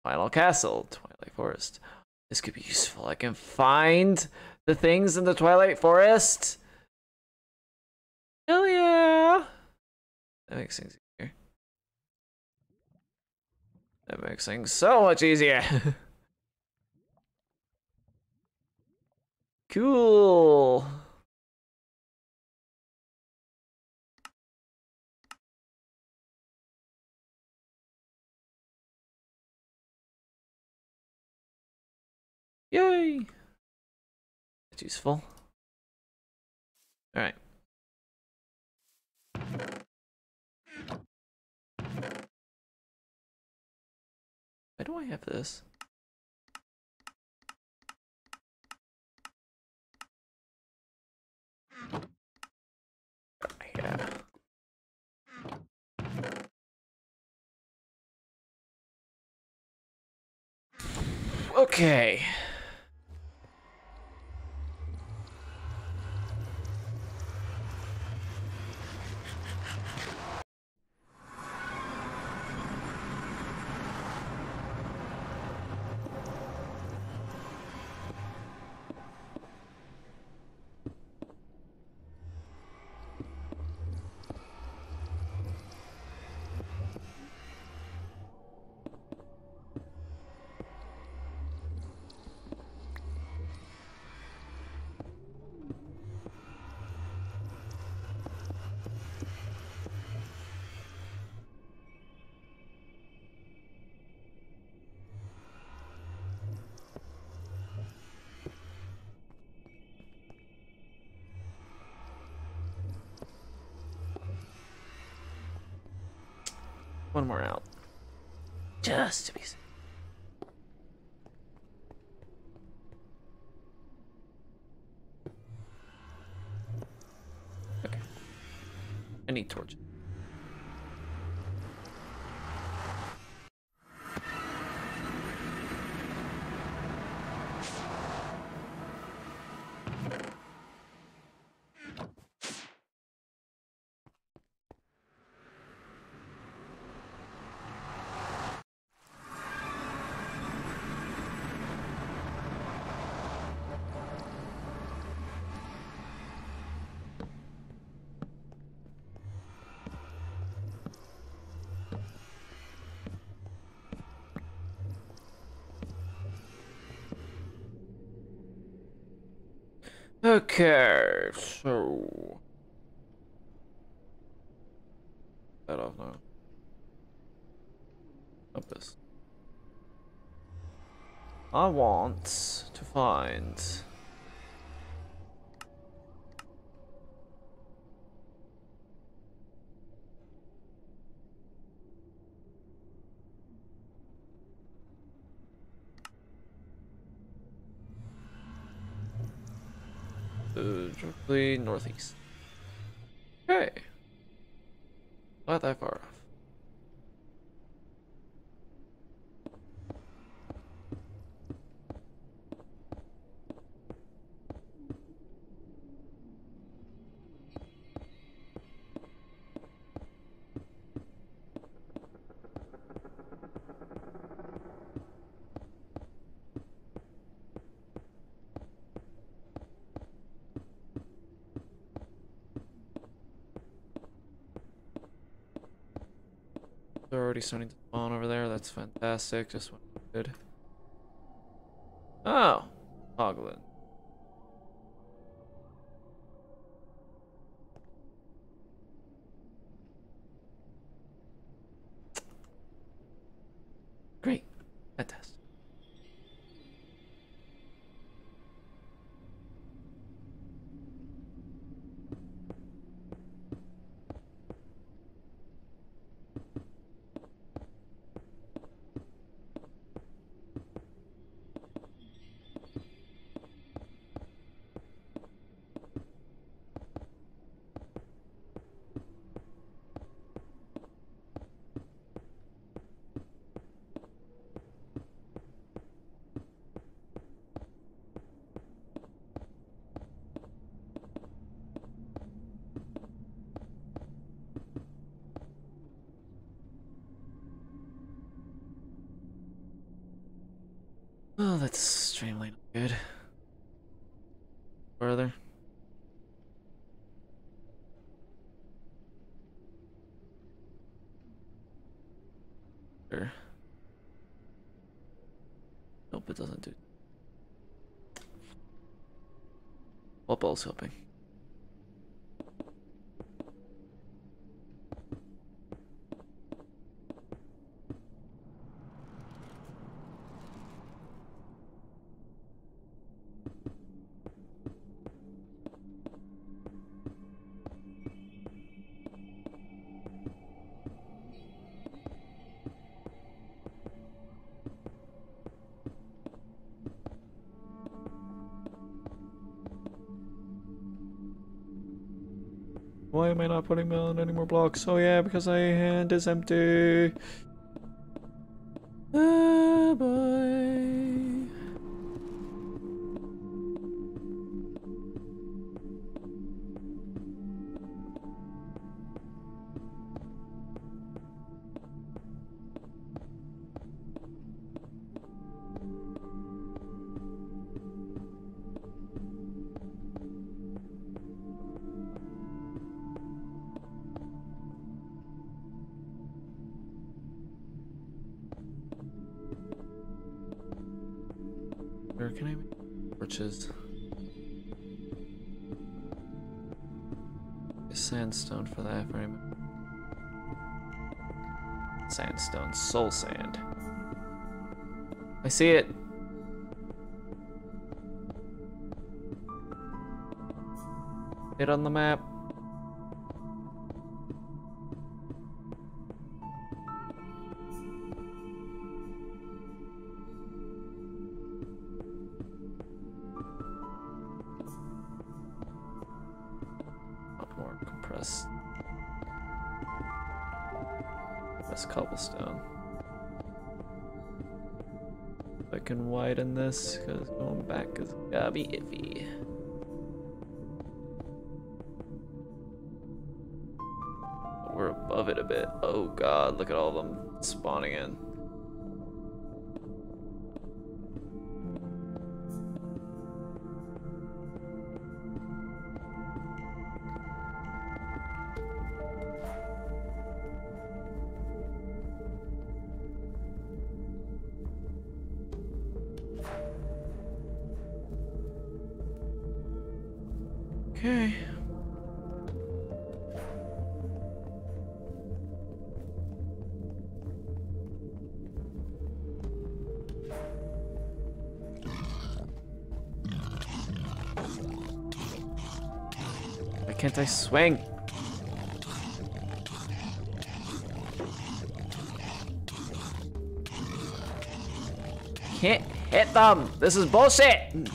Final Castle, Twilight Forest. This could be useful. I can find the things in the Twilight Forest. Hell yeah! That makes things easier. That makes things so much easier. cool. Yay! That's useful. Alright. Why do I have this? Yeah. Okay. More out. Just to be safe. Okay. I need torches. Okay, so that off now. Up this. I want to find uh, directly northeast. Okay. Not that far off. They're already starting to spawn over there. That's fantastic. Just went good. Oh, Hoglin. Great. Fantastic. Oh, that's extremely not good. Further. Sure. Nope, it doesn't do. What ball's hoping? Am I not putting on any more blocks? Oh yeah, because my hand uh, is empty. Torches? Sandstone for that much. Sandstone, soul sand. I see it. It on the map. This, because going back is gotta be iffy. We're above it a bit. Oh god, look at all of them spawning in. Why swing? Can't hit them. This is bullshit.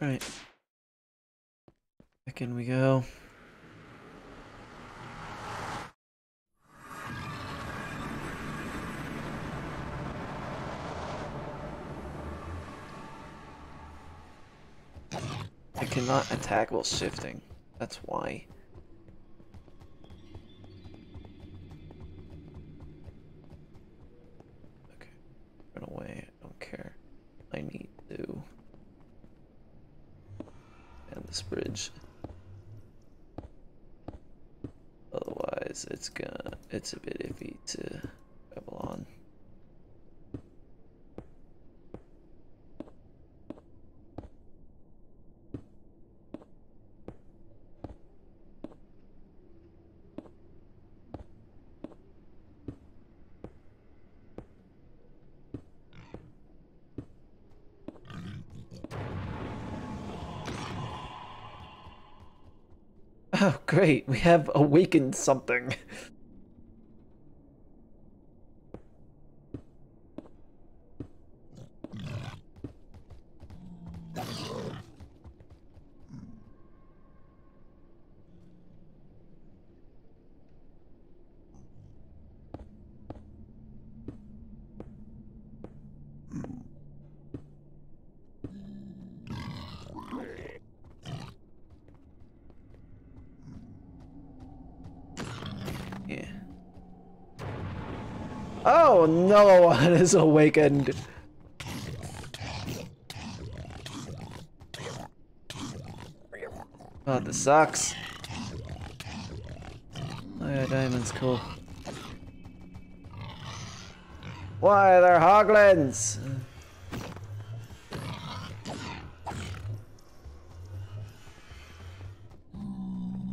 Right. Back in we go. I cannot attack while shifting. That's why. Bridge. Otherwise, it's gonna. It's a bit iffy to travel on. Oh, great. We have awakened something. Yeah. Oh, no one is awakened. Oh, this sucks. Oh yeah, diamond's cool. Why, they're hoglins!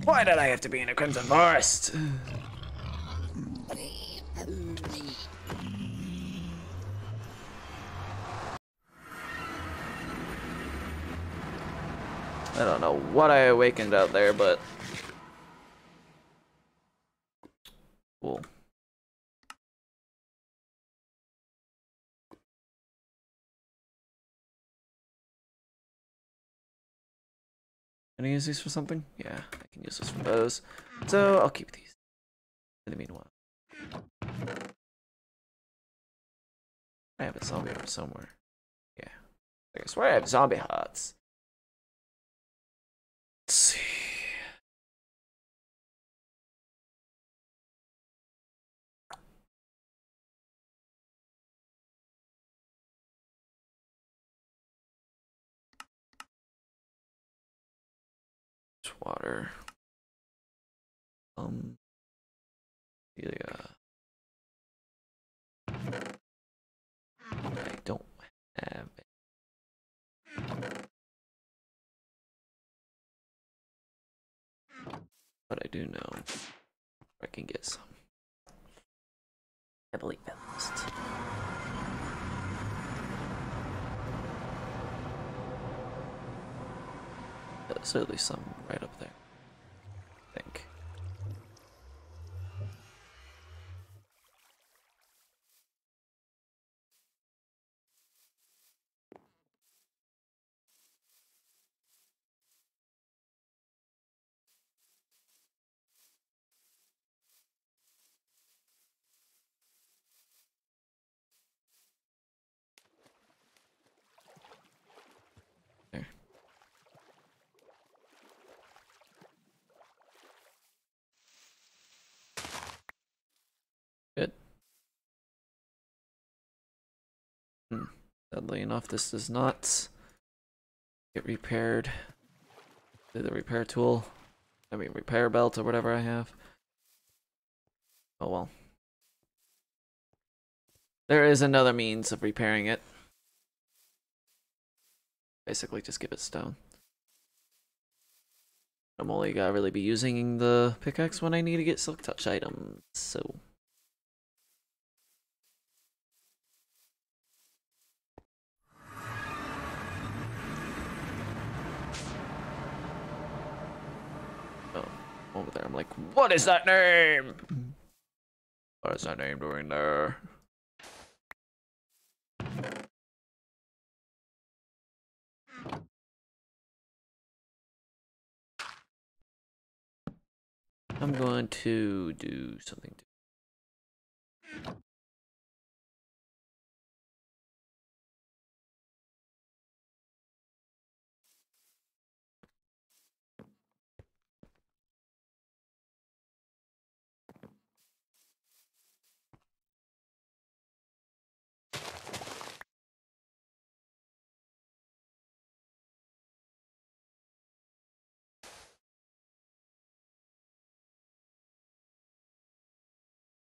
Why did I have to be in a Crimson Forest? I don't know what I awakened out there, but cool. Can I use these for something? Yeah, I can use this for those. So I'll keep these. In the meanwhile. I have a zombie over somewhere. Yeah. I swear I have zombie hearts. Let's see. It's water. Um. Yeah. I don't have it. But I do know I can get some. I believe at least. There's certainly some right up there. Hmm. Sadly enough, this does not get repaired. The repair tool. I mean, repair belt or whatever I have. Oh well. There is another means of repairing it. Basically, just give it stone. I'm only gonna really be using the pickaxe when I need to get silk touch items, so. over there. I'm like, what is that name? What is that name doing there? I'm going to do something. To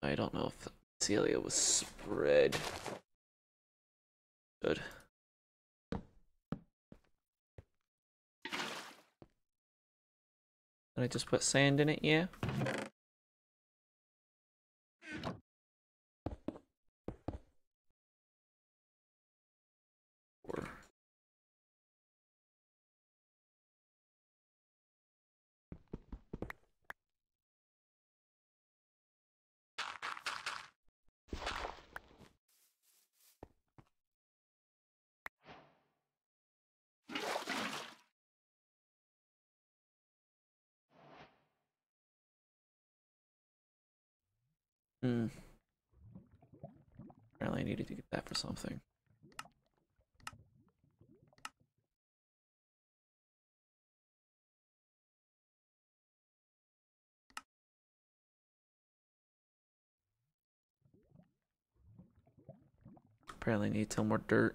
I don't know if Celia was spread. Good. Did I just put sand in it? Yeah. Hmm. Apparently I needed to get that for something. Apparently need some more dirt.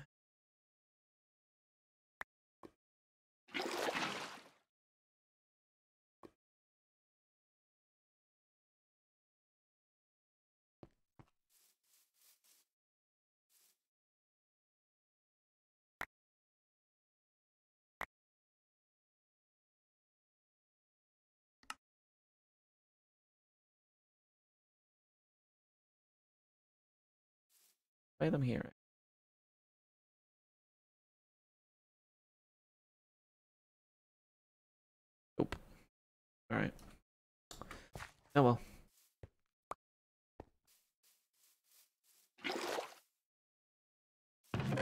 Why them here? Nope. Alright. Oh well.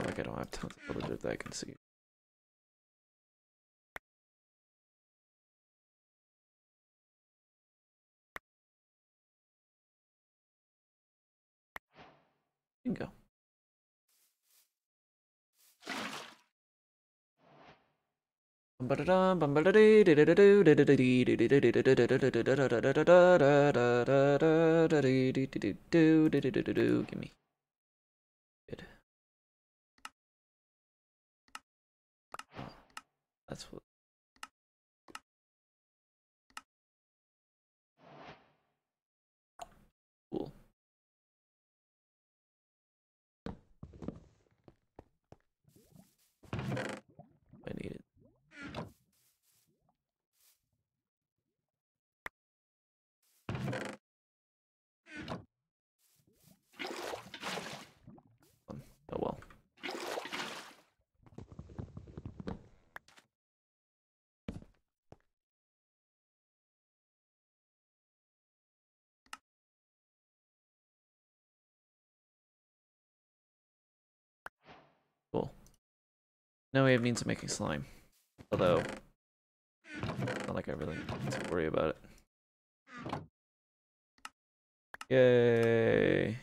Like I don't have tons of villagers that I can see. Bingo. Give me. Good. That's what. No we have means of making slime. Although, not like I really need to worry about it. Yay.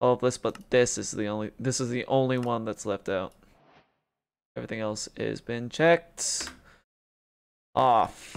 All of this, but this is the only this is the only one that's left out. Everything else has been checked off.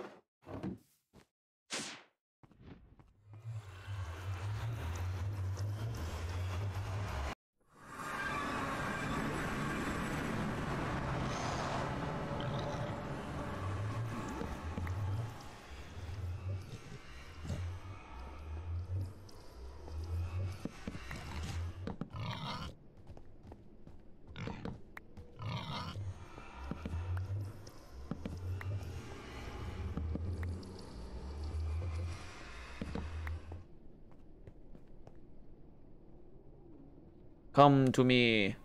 Come to me.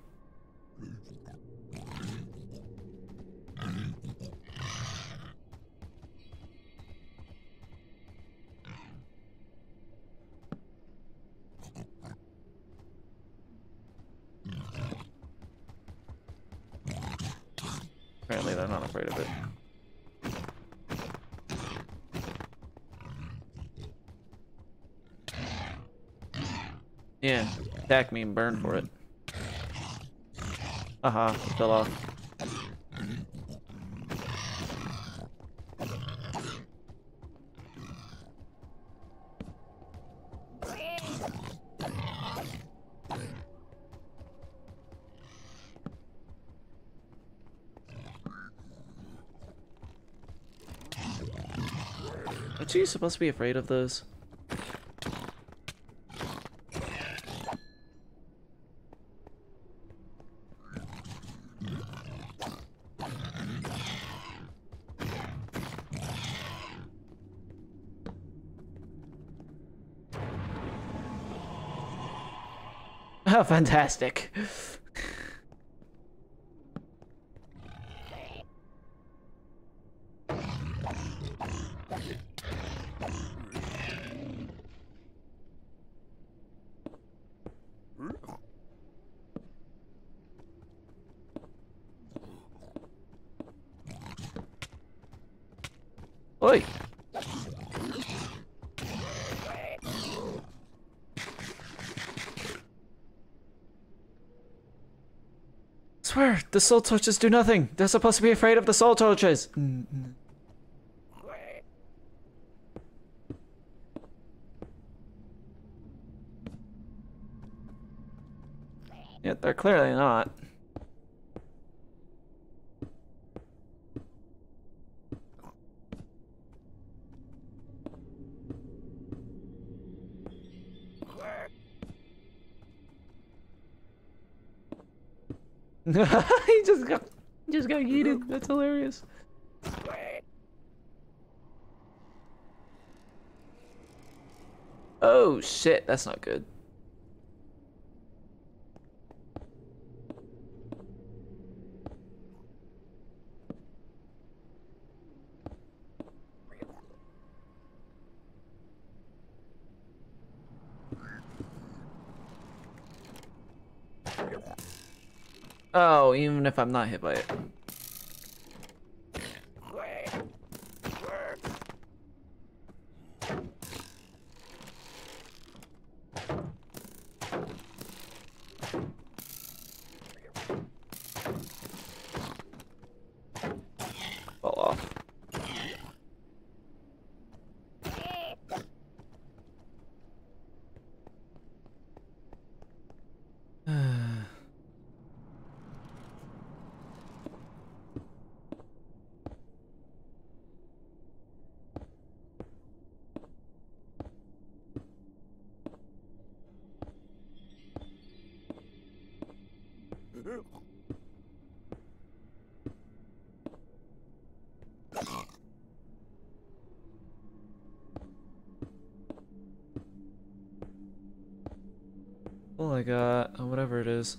Attack me and burn for it. Aha, uh -huh, fell off. Aren't you supposed to be afraid of those? Fantastic. Oi! Swear, the soul torches do nothing. They're supposed to be afraid of the soul torches. Yeah, they're clearly not. he just got just got yeeted. That's hilarious. Oh shit, that's not good. Oh, even if I'm not hit by it. Fall off. Got, uh, whatever it is.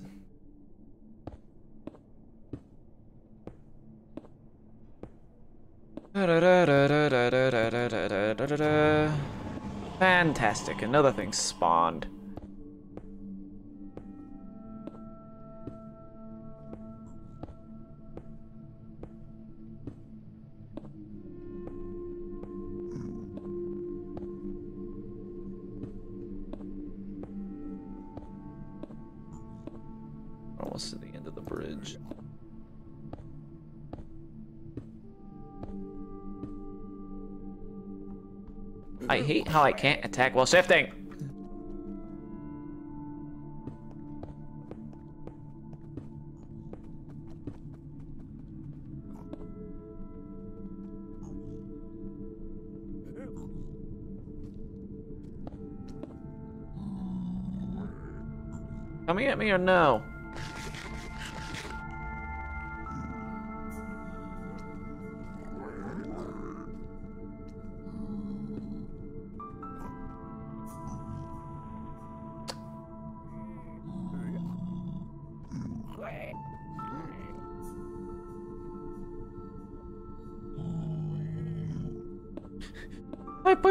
Fantastic, another thing spawned. Hate how I can't attack while shifting. Coming at me or no?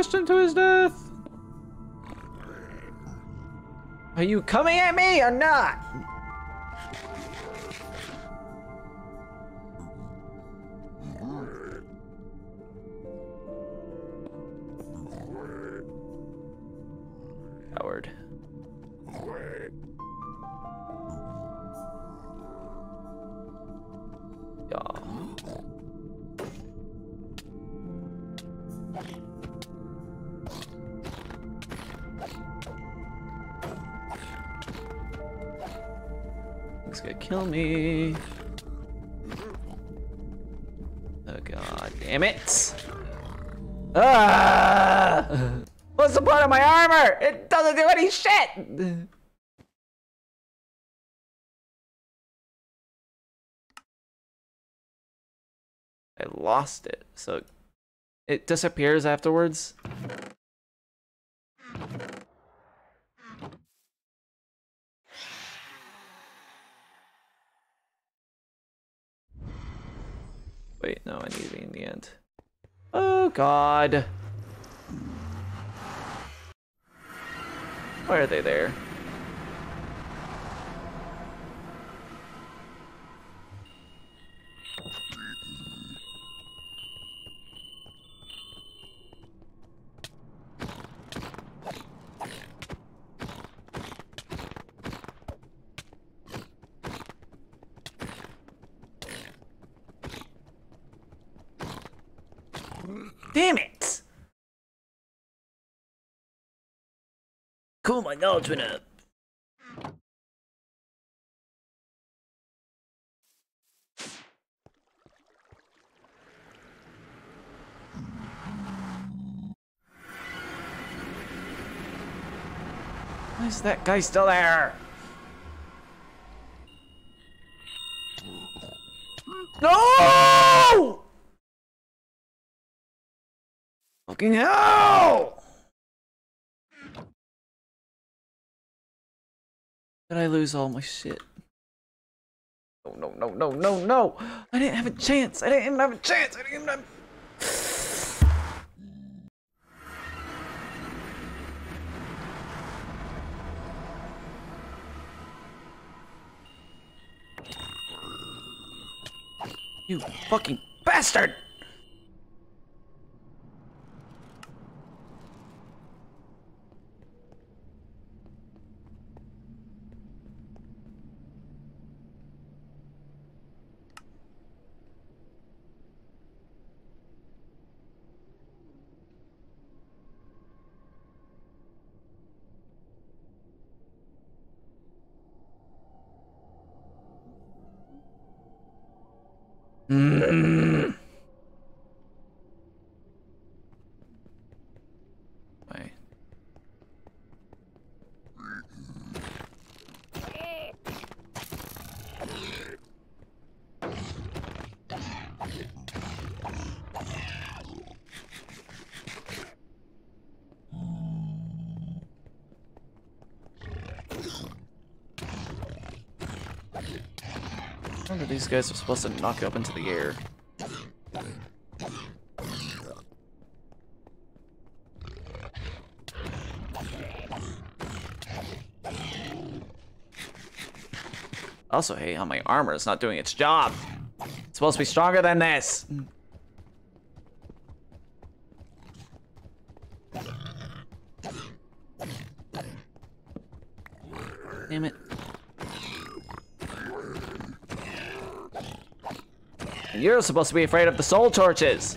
Pushed him to his death. Are you coming at me or not? Lost it, so it disappears afterwards. Wait, no, I need to be in the end. Oh god. Why are they there? Damn it! Up. Why is that guy still there? No! Fucking hell! Did I lose all my shit? No, no, no, no, no, no! I didn't have a chance! I didn't even have a chance! I didn't even have... You fucking bastard! These guys are supposed to knock up into the air. Also hate how oh, my armor is not doing its job. It's supposed to be stronger than this. Damn it. You're supposed to be afraid of the soul torches.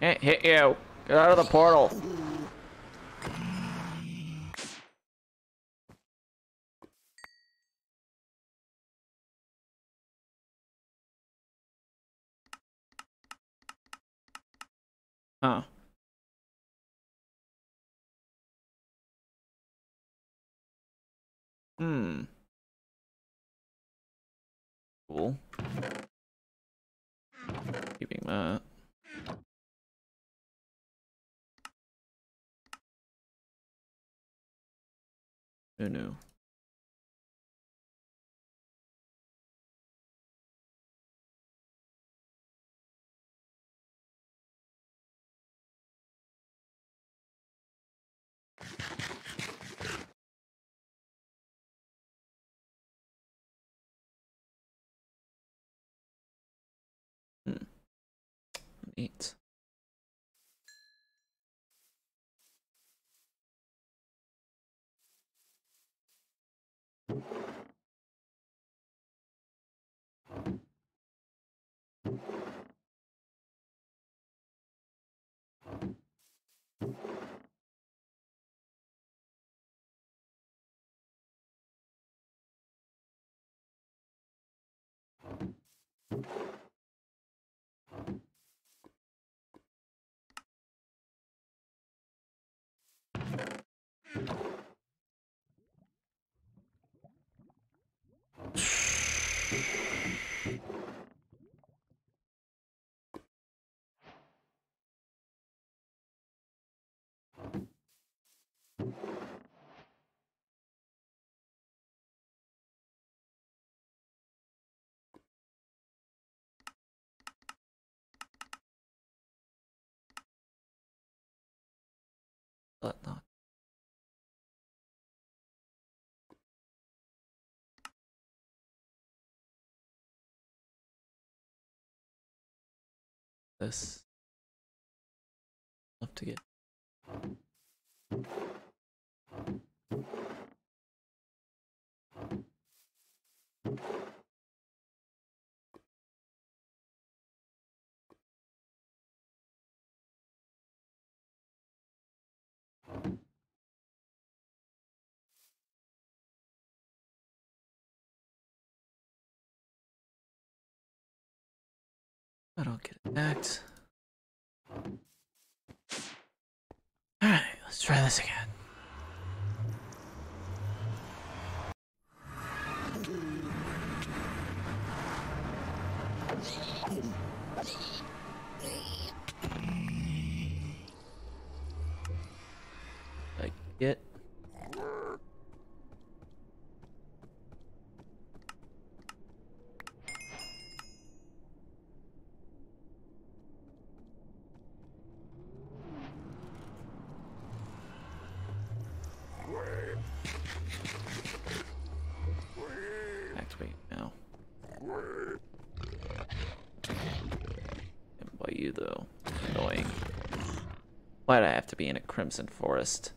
Can't hit you. Get out of the portal. Huh. Hmm. Cool. Keeping that. Oh no. Hmm. Neat. But This. Love to get. I don't get attacked. Alright, let's try this again. I get activate now. And by you though, annoying. Why'd I have to be in a crimson forest?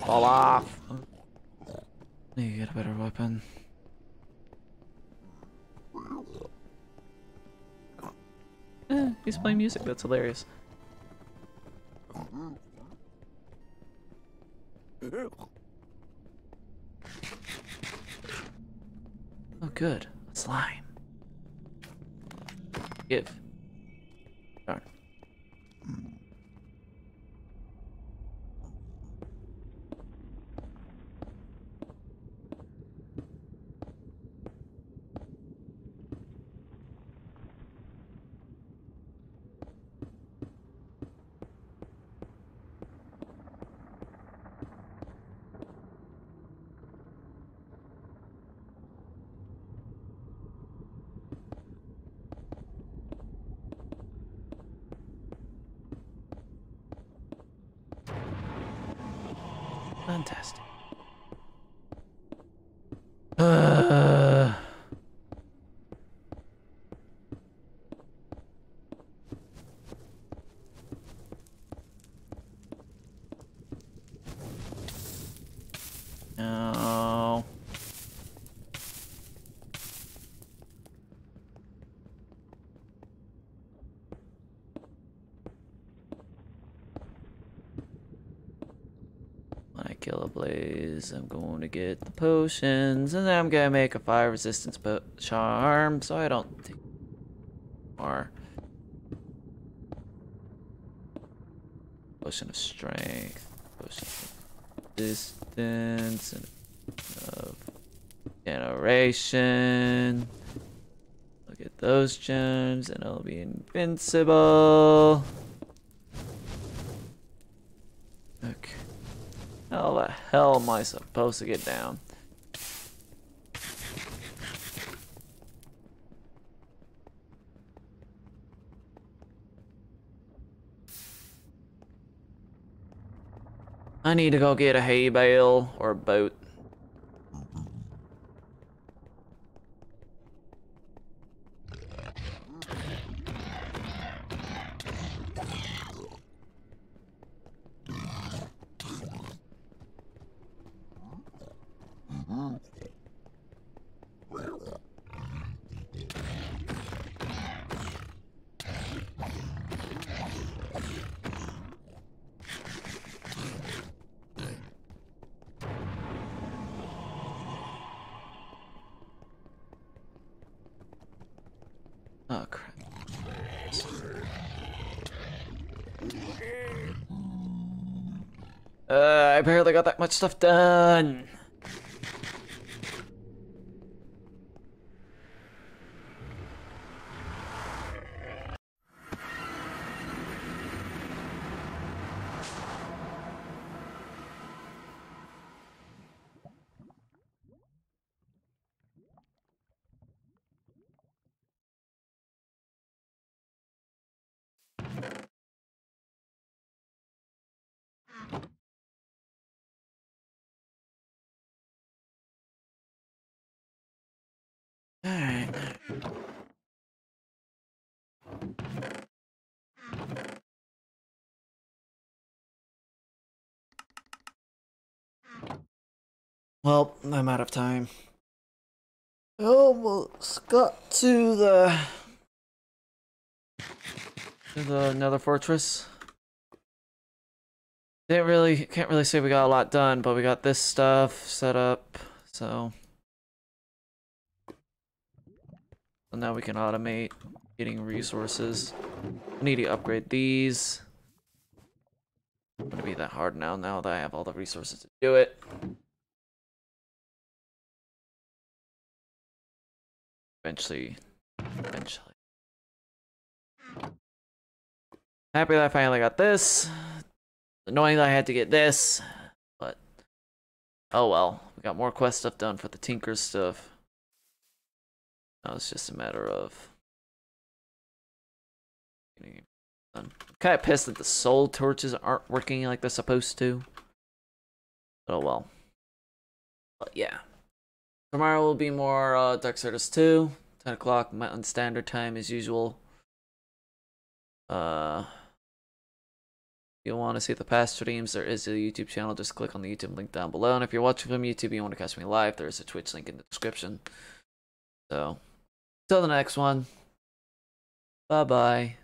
Fall off. Need to get a better weapon. Playing music. That's hilarious. Oh, good. A slime. Give. Darn. Fantastic. Uh, no. When I kill a blaze, I'm going to get the potions, and then I'm gonna make a fire resistance charm, so I don't take more. Potion of strength, potion of distance, and of generation. Look at those gems, and I'll be invincible. Okay. How the hell am I supposed to get down? I need to go get a hay bale or a boat. Oh crap. Uh, I barely got stuff done. Well, I'm out of time. I almost got to the to the Nether Fortress. Didn't really can't really say we got a lot done, but we got this stuff set up, so So now we can automate getting resources. I need to upgrade these. It's gonna be that hard now, now that I have all the resources to do it. Eventually, eventually. Happy that I finally got this. Annoying that I had to get this, but oh well. We got more quest stuff done for the Tinker stuff. Now it's just a matter of I'm kind of pissed that the soul torches aren't working like they're supposed to. Oh well. But yeah. Tomorrow will be more uh, Darksiders 2. 10 o'clock Mountain Standard Time as usual. Uh, if you want to see the past streams, there is a YouTube channel. Just click on the YouTube link down below. And if you're watching from YouTube, you want to catch me live, there is a Twitch link in the description. So, till the next one. Bye bye.